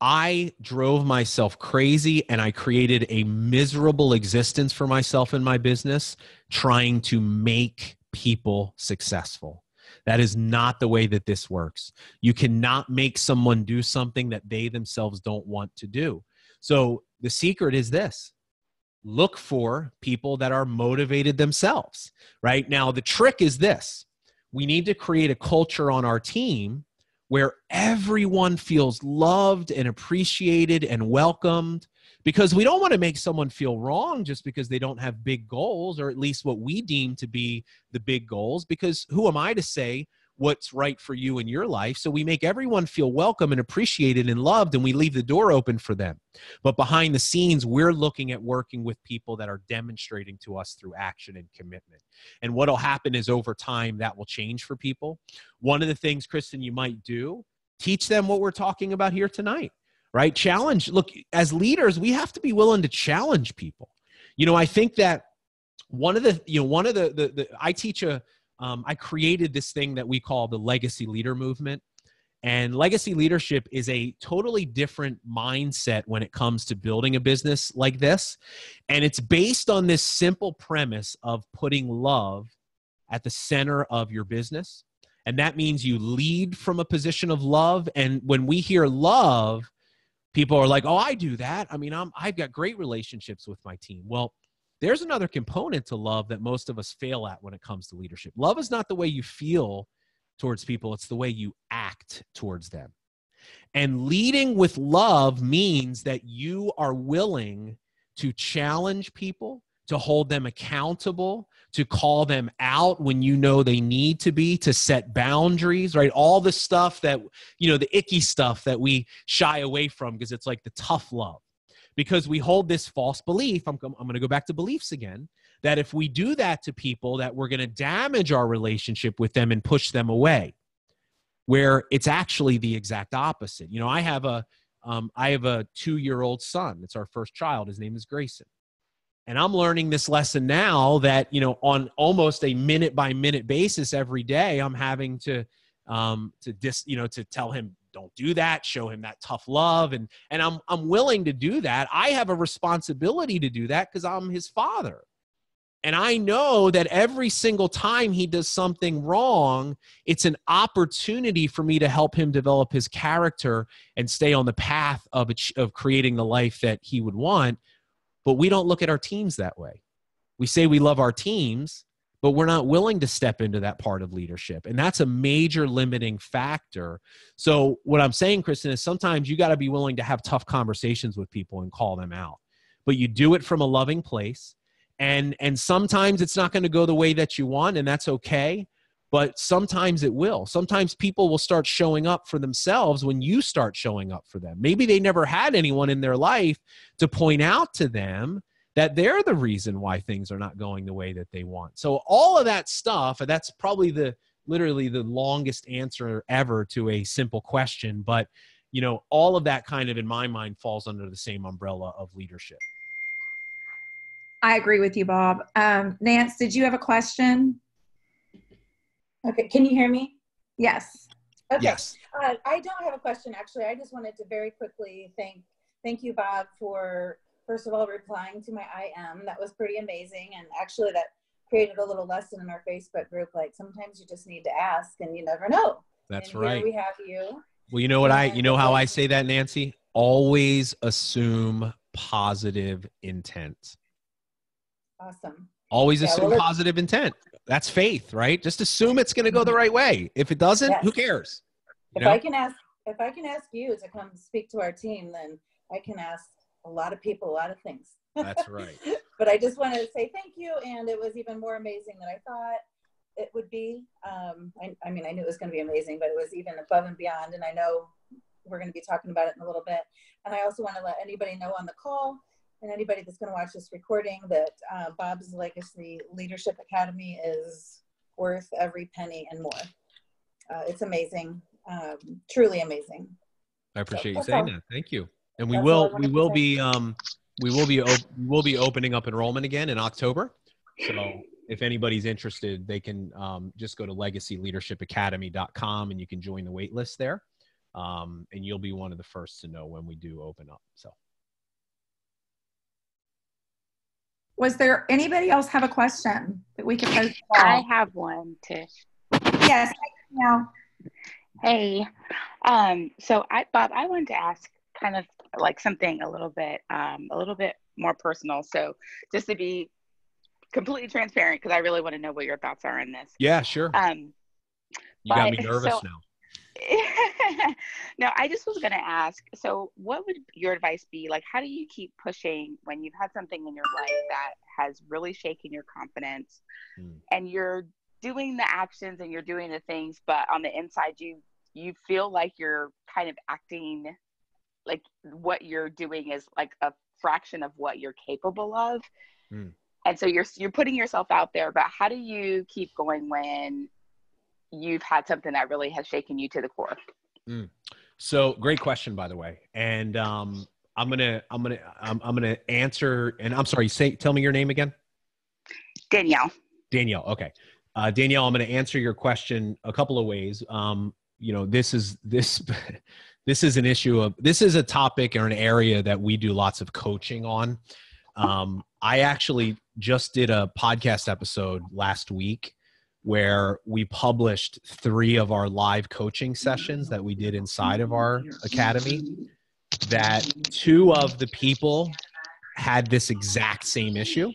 [SPEAKER 2] I drove myself crazy and I created a miserable existence for myself in my business trying to make people successful. That is not the way that this works. You cannot make someone do something that they themselves don't want to do. So the secret is this look for people that are motivated themselves, right? Now, the trick is this we need to create a culture on our team where everyone feels loved and appreciated and welcomed because we don't want to make someone feel wrong just because they don't have big goals or at least what we deem to be the big goals because who am i to say what's right for you in your life. So we make everyone feel welcome and appreciated and loved, and we leave the door open for them. But behind the scenes, we're looking at working with people that are demonstrating to us through action and commitment. And what'll happen is over time, that will change for people. One of the things, Kristen, you might do, teach them what we're talking about here tonight, right? Challenge. Look, as leaders, we have to be willing to challenge people. You know, I think that one of the, you know, one of the, the, the I teach a, um, I created this thing that we call the legacy leader movement. And legacy leadership is a totally different mindset when it comes to building a business like this. And it's based on this simple premise of putting love at the center of your business. And that means you lead from a position of love. And when we hear love, people are like, oh, I do that. I mean, I'm, I've got great relationships with my team. Well, there's another component to love that most of us fail at when it comes to leadership. Love is not the way you feel towards people, it's the way you act towards them. And leading with love means that you are willing to challenge people, to hold them accountable, to call them out when you know they need to be, to set boundaries, right? All the stuff that, you know, the icky stuff that we shy away from because it's like the tough love because we hold this false belief. I'm, I'm going to go back to beliefs again that if we do that to people, that we're going to damage our relationship with them and push them away. Where it's actually the exact opposite. You know, I have a um, I have a two year old son. It's our first child. His name is Grayson. And I'm learning this lesson now that, you know, on almost a minute by minute basis every day, I'm having to, um, to dis, you know, to tell him, don't do that show him that tough love. And and i'm i'm willing to do that. I have a responsibility to do that because i'm his father. And i know that every single time he does something wrong it's an opportunity for me to help him develop his character and stay on the path of of creating the life that he would want. But we don't look at our teams that way. We say we love our teams but we're not willing to step into that part of leadership. And that's a major limiting factor. So, what I'm saying, Kristen, is sometimes you got to be willing to have tough conversations with people and call them out. But you do it from a loving place. And, and sometimes it's not going to go the way that you want, and that's okay. but sometimes it will. Sometimes people will start showing up for themselves when you start showing up for them. Maybe they never had anyone in their life to point out to them that they're the reason why things are not going the way that they want. So all of that stuff, that's probably the literally the longest answer ever to a simple question, but you know, all of that kind of in my mind falls under the same umbrella of leadership.
[SPEAKER 1] I agree with you, Bob. Um, Nance, did you have a question?
[SPEAKER 4] Okay, can you hear me?
[SPEAKER 1] Yes.
[SPEAKER 4] Okay.
[SPEAKER 2] Yes.
[SPEAKER 4] Uh, I don't have a question actually. I just wanted to very quickly thank thank you, Bob, for first of all replying to my DM. That was pretty amazing, and actually that created a little lesson in our Facebook group. Like sometimes you just need to ask, and you never know.
[SPEAKER 2] That's
[SPEAKER 4] and
[SPEAKER 2] right.
[SPEAKER 4] we have you.
[SPEAKER 2] Well, you know what I you know how I say that, Nancy? Always assume positive intent.
[SPEAKER 4] Awesome.
[SPEAKER 2] Always
[SPEAKER 4] Yeah,
[SPEAKER 2] assume
[SPEAKER 4] well,
[SPEAKER 2] positive intent. That's faith, right? Just assume it's going to go the right way. If it doesn't,
[SPEAKER 4] Yes.
[SPEAKER 2] who cares? You
[SPEAKER 4] If
[SPEAKER 2] know?
[SPEAKER 4] I can ask, if I can ask you to come speak to our team, then I can ask a lot of people a lot of things.
[SPEAKER 2] That's right.
[SPEAKER 4] but I just wanted to say thank you, and it was even more amazing than I thought it would be. Um, I, I mean, I knew it was going to be amazing, but it was even above and beyond. And I know we're going to be talking about it in a little bit. And I also want to let anybody know on the call and anybody that's going to watch this recording that uh, Bob's Legacy Leadership Academy is worth every penny and more. Uh, it's amazing, um, truly amazing.
[SPEAKER 2] I appreciate you saying
[SPEAKER 4] all.
[SPEAKER 2] that. Thank you. And we
[SPEAKER 4] That's
[SPEAKER 2] will we will
[SPEAKER 4] say.
[SPEAKER 2] be um we will be op- we will be opening up enrollment again in October. So if anybody's interested, they can um, just go to legacyleadershipacademy.com and you can join the wait list there. Um, and you'll be one of the first to know when we do open up. So
[SPEAKER 1] Was there anybody else have a question that we could pose? to
[SPEAKER 5] I have one, Tysh.
[SPEAKER 1] yes. Now,
[SPEAKER 5] Hey, um, so I, Bob, I wanted to ask kind of like something a little bit, um, a little bit more personal. So just to be completely transparent, because I really want to know what your thoughts are on this.
[SPEAKER 2] yeah, sure.
[SPEAKER 5] Um,
[SPEAKER 2] You got me nervous
[SPEAKER 5] so-
[SPEAKER 2] now.
[SPEAKER 5] no, I just was going to ask. So, what would your advice be? Like, how do you keep pushing when you've had something in your life that has really shaken your confidence,
[SPEAKER 2] Hmm.
[SPEAKER 5] and you're doing the actions and you're doing the things, but on the inside, you you feel like you're kind of acting like what you're doing is like a fraction of what you're capable of.
[SPEAKER 2] Hmm.
[SPEAKER 5] And so you're you're putting yourself out there, but how do you keep going when you've had something that really has shaken you to the core?
[SPEAKER 2] So great question, by the way. And um, I'm gonna I'm gonna I'm, I'm gonna answer. And I'm sorry. Say tell me your name again.
[SPEAKER 5] Danielle.
[SPEAKER 2] Danielle. Okay. Uh, Danielle, I'm going to answer your question a couple of ways. Um, you know, this is this this is an issue of this is a topic or an area that we do lots of coaching on. Um, I actually just did a podcast episode last week where we published three of our live coaching sessions that we did inside of our academy. That two of the people had this exact same issue.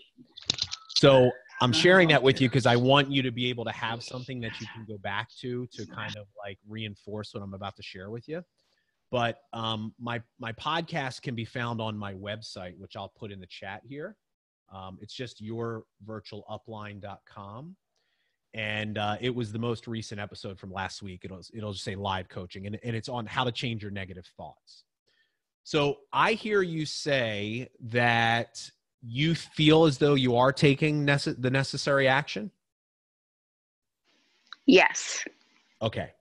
[SPEAKER 2] So I'm sharing that with you because I want you to be able to have something that you can go back to to kind of like reinforce what I'm about to share with you. But um, my my podcast can be found on my website, which I'll put in the chat here. Um, it's just yourvirtualupline.com, and uh, it was the most recent episode from last week. It'll it'll just say live coaching, and, and it's on how to change your negative thoughts. So I hear you say that you feel as though you are taking nece- the necessary action.
[SPEAKER 5] Yes.
[SPEAKER 2] Okay.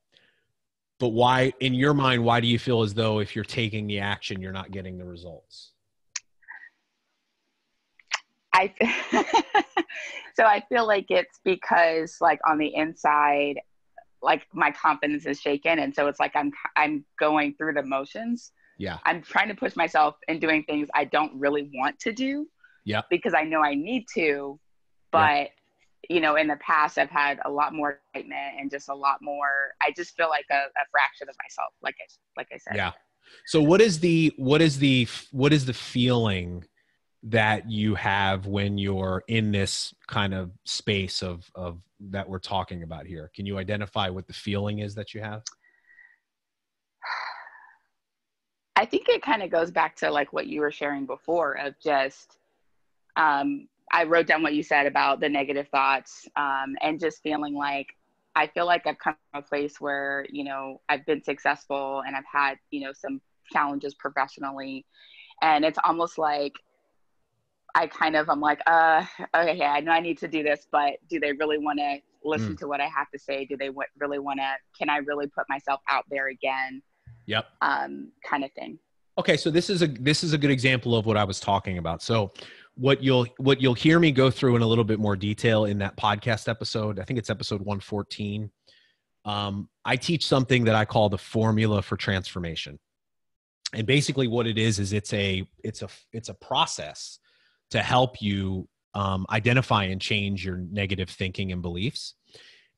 [SPEAKER 2] But why, in your mind, why do you feel as though if you're taking the action, you're not getting the results?
[SPEAKER 5] I so I feel like it's because like on the inside like my confidence is shaken and so it's like I'm I'm going through the motions.
[SPEAKER 2] Yeah.
[SPEAKER 5] I'm trying to push myself and doing things I don't really want to do.
[SPEAKER 2] Yeah.
[SPEAKER 5] Because I know I need to, but you know, in the past I've had a lot more excitement and just a lot more I just feel like a, a fraction of myself, like I like I said.
[SPEAKER 2] Yeah. So what is the what is the what is the feeling that you have when you're in this kind of space of of that we're talking about here? Can you identify what the feeling is that you have?
[SPEAKER 5] I think it kind of goes back to like what you were sharing before of just um, I wrote down what you said about the negative thoughts um, and just feeling like I feel like I've come to a place where, you know, I've been successful and I've had, you know, some challenges professionally. And it's almost like I kind of, I'm like, uh, okay, I know I need to do this, but do they really want to listen mm. to what I have to say? Do they w- really want to, can I really put myself out there again?
[SPEAKER 2] Yep.
[SPEAKER 5] Um, kind of thing.
[SPEAKER 2] Okay. So this is a, this is a good example of what I was talking about. So what you'll, what you'll hear me go through in a little bit more detail in that podcast episode, I think it's episode 114. Um, I teach something that I call the formula for transformation. And basically what it is, is it's a, it's a, it's a process to help you um, identify and change your negative thinking and beliefs.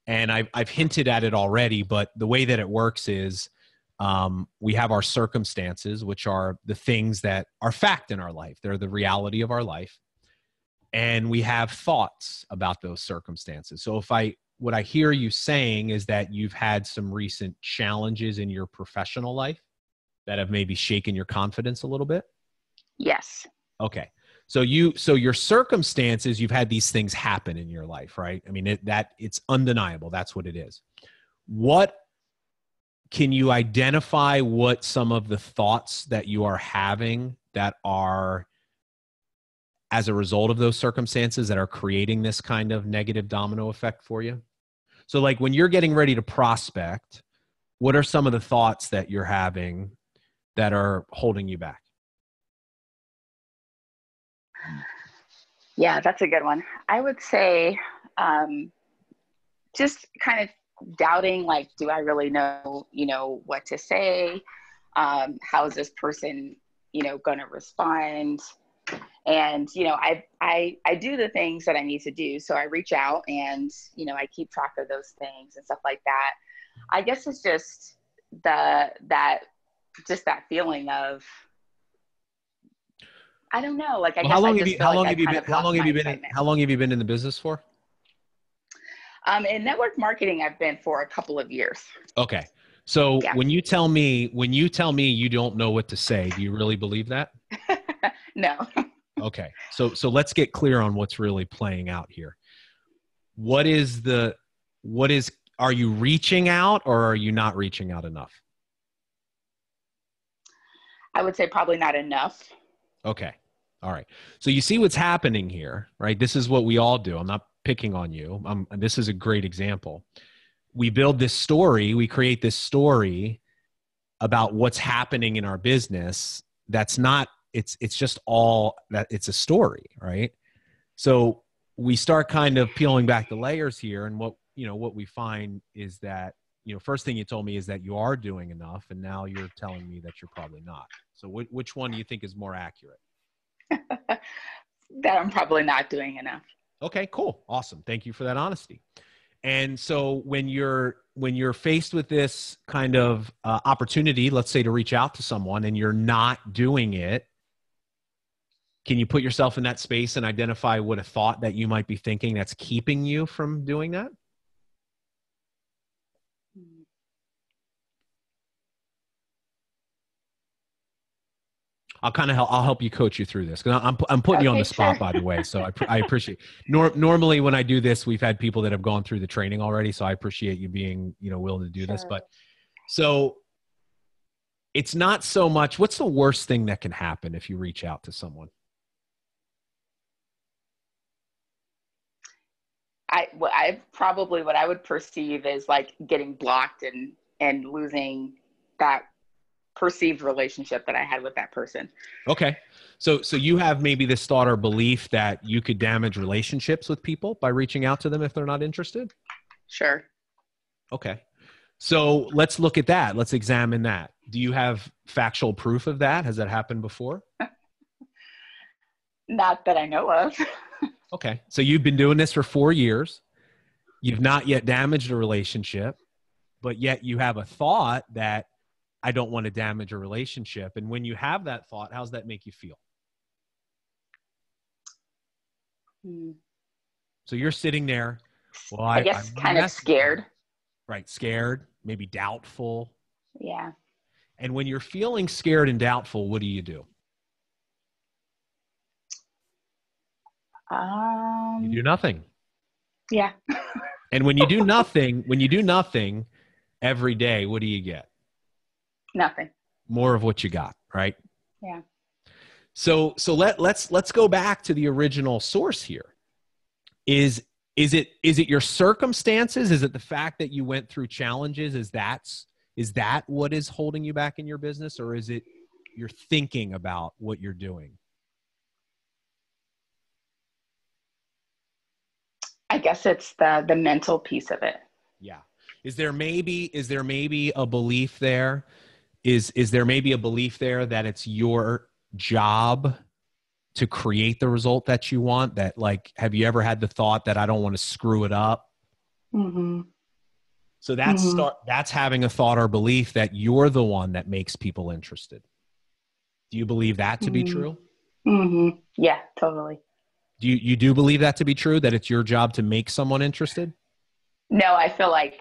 [SPEAKER 2] And I've, I've hinted at it already, but the way that it works is um, we have our circumstances, which are the things that are fact in our life, they're the reality of our life. And we have thoughts about those circumstances. So if I, what I hear you saying is that you've had some recent challenges in your professional life that have maybe shaken your confidence a little bit.
[SPEAKER 5] Yes.
[SPEAKER 2] Okay so you so your circumstances you've had these things happen in your life right i mean it, that it's undeniable that's what it is what can you identify what some of the thoughts that you are having that are as a result of those circumstances that are creating this kind of negative domino effect for you so like when you're getting ready to prospect what are some of the thoughts that you're having that are holding you back
[SPEAKER 5] Yeah, that's a good one. I would say um, just kind of doubting, like, do I really know, you know, what to say? Um, how is this person, you know, going to respond? And you know, I I I do the things that I need to do. So I reach out and you know I keep track of those things and stuff like that. I guess it's just the that just that feeling of I don't know. Like I well,
[SPEAKER 2] how
[SPEAKER 5] long
[SPEAKER 2] have you how long have you been how long have you been in, how long have you been in the business for?
[SPEAKER 5] Um, in network marketing, I've been for a couple of years.
[SPEAKER 2] Okay. So yeah. when you tell me when you tell me you don't know what to say, do you really believe that?
[SPEAKER 5] no.
[SPEAKER 2] okay. So so let's get clear on what's really playing out here. What is the what is are you reaching out or are you not reaching out enough?
[SPEAKER 5] I would say probably not enough.
[SPEAKER 2] Okay. All right. So you see what's happening here, right? This is what we all do. I'm not picking on you. Um, I'm, this is a great example. We build this story, we create this story about what's happening in our business that's not it's it's just all that it's a story, right? So we start kind of peeling back the layers here and what you know what we find is that you know first thing you told me is that you are doing enough and now you're telling me that you're probably not so wh- which one do you think is more accurate?
[SPEAKER 5] that I'm probably not doing enough.
[SPEAKER 2] Okay, cool. Awesome. Thank you for that honesty. And so when you're when you're faced with this kind of uh, opportunity, let's say to reach out to someone and you're not doing it, can you put yourself in that space and identify what a thought that you might be thinking that's keeping you from doing that? I'll kind of help. I'll help you coach you through this because I'm I'm putting okay, you on the spot, sure. by the way. So I I appreciate. Nor, normally when I do this, we've had people that have gone through the training already. So I appreciate you being you know willing to do sure. this. But so it's not so much. What's the worst thing that can happen if you reach out to someone?
[SPEAKER 5] I I probably what I would perceive is like getting blocked and and losing that perceived relationship that I had with that person.
[SPEAKER 2] Okay. So so you have maybe this thought or belief that you could damage relationships with people by reaching out to them if they're not interested?
[SPEAKER 5] Sure.
[SPEAKER 2] Okay. So let's look at that. Let's examine that. Do you have factual proof of that? Has that happened before?
[SPEAKER 5] not that I know of.
[SPEAKER 2] okay. So you've been doing this for 4 years. You've not yet damaged a relationship, but yet you have a thought that I don't want to damage a relationship. And when you have that thought, how's that make you feel? Hmm. So you're sitting there.
[SPEAKER 5] Well, I, I guess I'm kind of scared.
[SPEAKER 2] Right. Scared, maybe doubtful.
[SPEAKER 5] Yeah.
[SPEAKER 2] And when you're feeling scared and doubtful, what do you do?
[SPEAKER 5] Um,
[SPEAKER 2] you do nothing.
[SPEAKER 5] Yeah.
[SPEAKER 2] And when you do nothing, when you do nothing every day, what do you get?
[SPEAKER 5] Nothing.
[SPEAKER 2] More of what you got, right?
[SPEAKER 5] Yeah.
[SPEAKER 2] So so let let's let's go back to the original source here. Is is it is it your circumstances? Is it the fact that you went through challenges? Is that's is that what is holding you back in your business or is it you're thinking about what you're doing?
[SPEAKER 5] I guess it's the the mental piece of it.
[SPEAKER 2] Yeah. Is there maybe is there maybe a belief there? Is is there maybe a belief there that it's your job to create the result that you want? That like have you ever had the thought that I don't want to screw it up?
[SPEAKER 5] Mm-hmm.
[SPEAKER 2] So that's
[SPEAKER 5] Mhm.
[SPEAKER 2] start that's having a thought or belief that you're the one that makes people interested. Do you believe that to be
[SPEAKER 5] Mhm.
[SPEAKER 2] true?
[SPEAKER 5] Mm-hmm. Yeah, totally.
[SPEAKER 2] Do you, you do believe that to be true that it's your job to make someone interested?
[SPEAKER 5] No, I feel like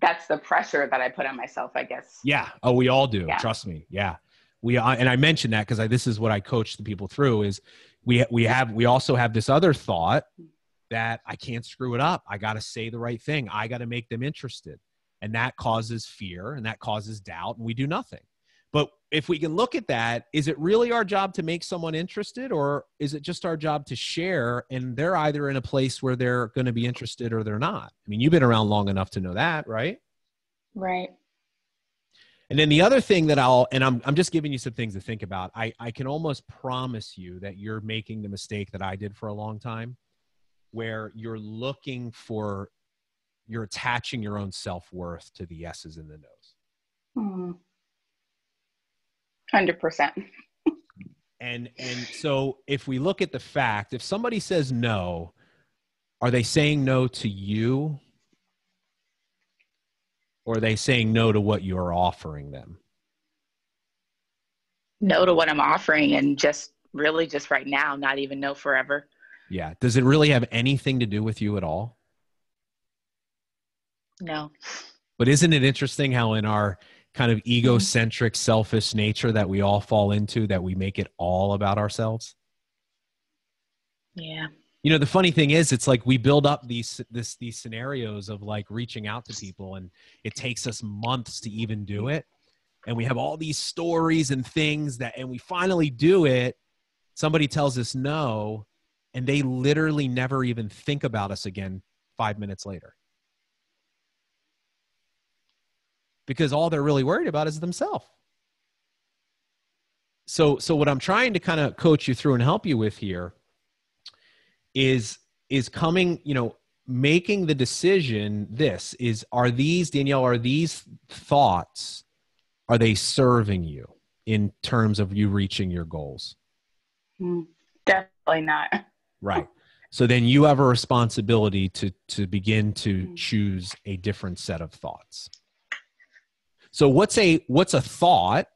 [SPEAKER 5] that's the pressure that I put on myself. I guess.
[SPEAKER 2] Yeah. Oh, we all do.
[SPEAKER 5] Yeah.
[SPEAKER 2] Trust me. Yeah. We I- and I mentioned that because this is what I coach the people through is we we have we also have this other thought that I can't screw it up. I got to say the right thing. I got to make them interested, and that causes fear and that causes doubt, and we do nothing if we can look at that, is it really our job to make someone interested or is it just our job to share and they're either in a place where they're going to be interested or they're not? I mean, you've been around long enough to know that, right?
[SPEAKER 5] Right.
[SPEAKER 2] And then the other thing that I'll, and I'm, I'm just giving you some things to think about. I, I can almost promise you that you're making the mistake that I did for a long time, where you're looking for, you're attaching your own self worth to the yeses and the nos.
[SPEAKER 5] Mm. 100%.
[SPEAKER 2] and and so if we look at the fact, if somebody says no, are they saying no to you? Or are they saying no to what you're offering them?
[SPEAKER 5] No to what I'm offering and just really just right now, not even no forever.
[SPEAKER 2] Yeah. Does it really have anything to do with you at all?
[SPEAKER 5] No.
[SPEAKER 2] But isn't it interesting how in our kind of mm-hmm. egocentric, selfish nature that we all fall into, that we make it all about ourselves?
[SPEAKER 5] Yeah.
[SPEAKER 2] You know, the funny thing is, it's like we build up these this these scenarios of like reaching out to people, and it takes us months to even do it. And we have all these stories and things that, and we finally do it. Somebody tells us no, and they literally never even think about us again five minutes later. Because all they're really worried about is themselves. So, so what I'm trying to kind of coach you through and help you with here is is coming, you know, making the decision. This is are these Danielle? Are these thoughts? Are they serving you in terms of you reaching your goals?
[SPEAKER 5] Mm, Definitely not.
[SPEAKER 2] Right. So then you have a responsibility to to begin to
[SPEAKER 5] Mm.
[SPEAKER 2] choose a different set of thoughts. So what's a what's a thought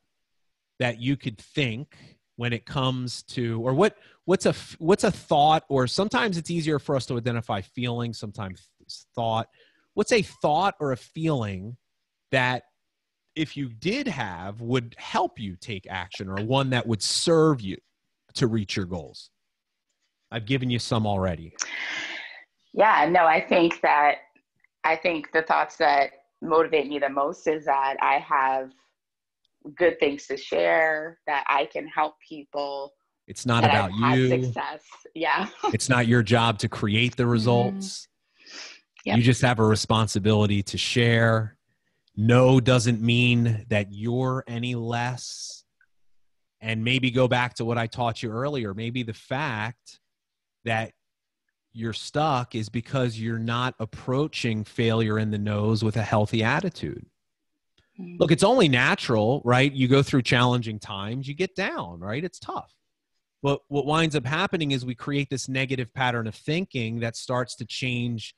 [SPEAKER 2] that you could think when it comes to or what what's a what's a thought or sometimes it's easier for us to identify feelings sometimes thought. What's a thought or a feeling that if you did have would help you take action or one that would serve you to reach your goals? I've given you some already.
[SPEAKER 5] Yeah, no, I think that I think the thoughts that motivate me the most is that I have good things to share, that I can help people,
[SPEAKER 2] it's not about
[SPEAKER 5] I've
[SPEAKER 2] you
[SPEAKER 5] success. Yeah.
[SPEAKER 2] it's not your job to create the results mm-hmm.
[SPEAKER 5] Yep.
[SPEAKER 2] you just have a responsibility to share no doesn't mean that you're any less and maybe go back to what i taught you earlier maybe the fact that you're stuck is because you're not approaching failure in the nos with a healthy attitude. Hmm. Look it's only natural right? You go through challenging times you get down right? It's tough. But what winds up happening is we create this negative pattern of thinking that starts to change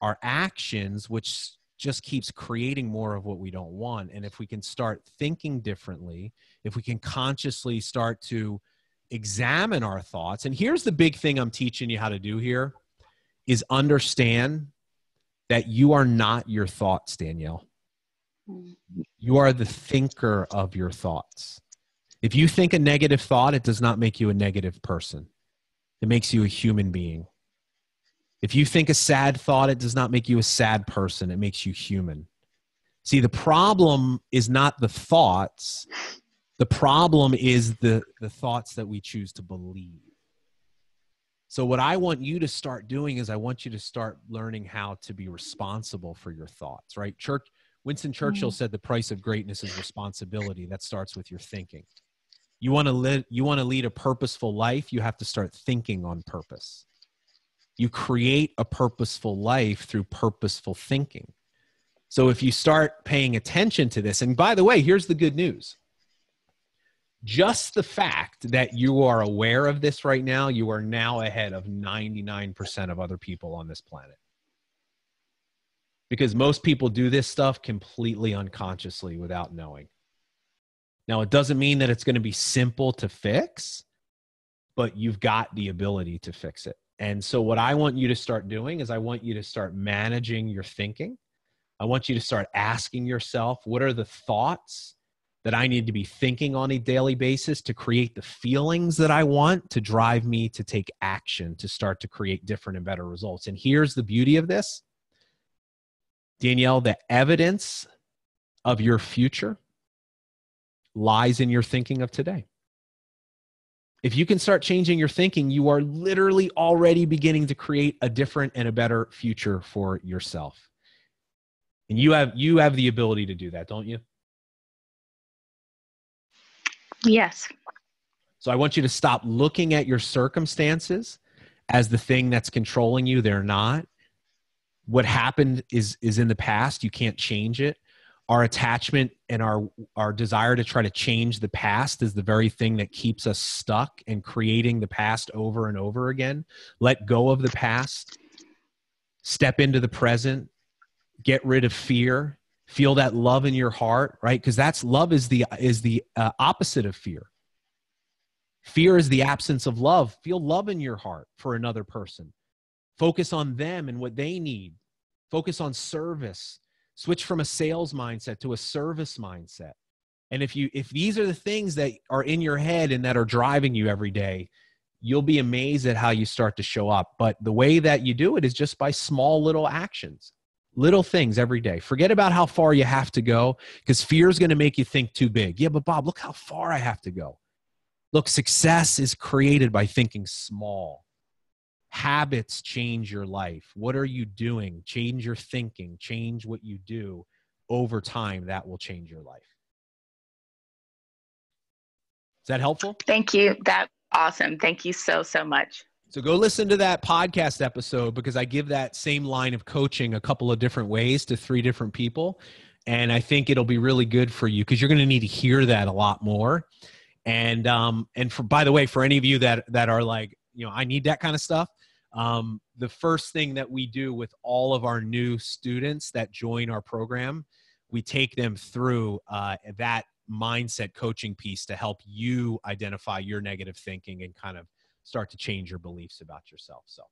[SPEAKER 2] our actions which just keeps creating more of what we don't want. And if we can start thinking differently if we can consciously start to examine our thoughts and here's the big thing i'm teaching you how to do here is understand that you are not your thoughts danielle you are the thinker of your thoughts. If you think a negative thought, it does not make you a negative person. It makes you a human being. If you think a sad thought, it does not make you a sad person, it makes you human. See, the problem is not the thoughts, the problem is the, the thoughts that we choose to believe. So, what I want you to start doing is, I want you to start learning how to be responsible for your thoughts, right? Church, Winston Churchill mm. said the price of greatness is responsibility. That starts with your thinking. You want to live, you want to lead a purposeful life, you have to start thinking on purpose. You create a purposeful life through purposeful thinking. So if you start paying attention to this, and by the way, here's the good news. Just the fact that you are aware of this right now, you are now ahead of 99% of other people on this planet. Because most people do this stuff completely unconsciously without knowing. Now, it doesn't mean that it's going to be simple to fix, but you've got the ability to fix it. And so, what I want you to start doing is, I want you to start managing your thinking. I want you to start asking yourself, what are the thoughts that I need to be thinking on a daily basis to create the feelings that I want to drive me to take action to start to create different and better results? And here's the beauty of this Danielle, the evidence of your future lies in your thinking of today. If you can start changing your thinking, you are literally already beginning to create a different and a better future for yourself. And you have you have the ability to do that, don't you?
[SPEAKER 5] Yes.
[SPEAKER 2] So I want you to stop looking at your circumstances as the thing that's controlling you. They're not. What happened is is in the past. You can't change it our attachment and our our desire to try to change the past is the very thing that keeps us stuck and creating the past over and over again let go of the past step into the present get rid of fear feel that love in your heart right? Because that's love is the is the uh, opposite of fear. Fear is the absence of love. Feel love in your heart for another person. Focus on them and what they need. Focus on service. Switch from a sales mindset to a service mindset. And if you if these are the things that are in your head and that are driving you every day you'll be amazed at how you start to show up. But the way that you do it is just by small little actions little things every day. Forget about how far you have to go because fear is going to make you think too big. Yeah but bob look how far i have to go. Look success is created by thinking small. Habits change your life. What are you doing? Change your thinking. Change what you do. Over time that will change your life. Is that helpful?
[SPEAKER 5] Thank you. That awesome. Thank you so so much
[SPEAKER 2] so go listen to that podcast episode because i give that same line of coaching a couple of different ways to three different people. And i think it'll be really good for you because you're going to need to hear that a lot more. And um and for by the way for any of you that that are like you know i need that kind of stuff um, the first thing that we do with all of our new students that join our program, we take them through uh, that mindset coaching piece to help you identify your negative thinking and kind of start to change your beliefs about yourself. So,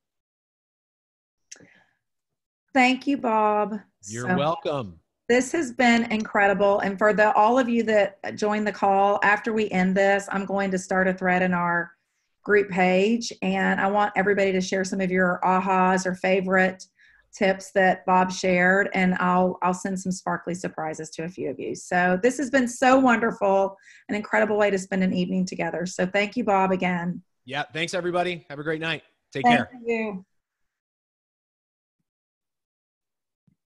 [SPEAKER 1] thank you, Bob.
[SPEAKER 2] You're so, welcome.
[SPEAKER 1] This has been incredible. And for the all of you that joined the call, after we end this, I'm going to start a thread in our group page. And I want everybody to share some of your ahas or favorite tips that Bob shared, and I'll I'll send some sparkly surprises to a few of you. So this has been so wonderful, an incredible way to spend an evening together. So thank you, Bob, again.
[SPEAKER 2] Yeah, thanks everybody. Have a great night. Take thank care.
[SPEAKER 1] You.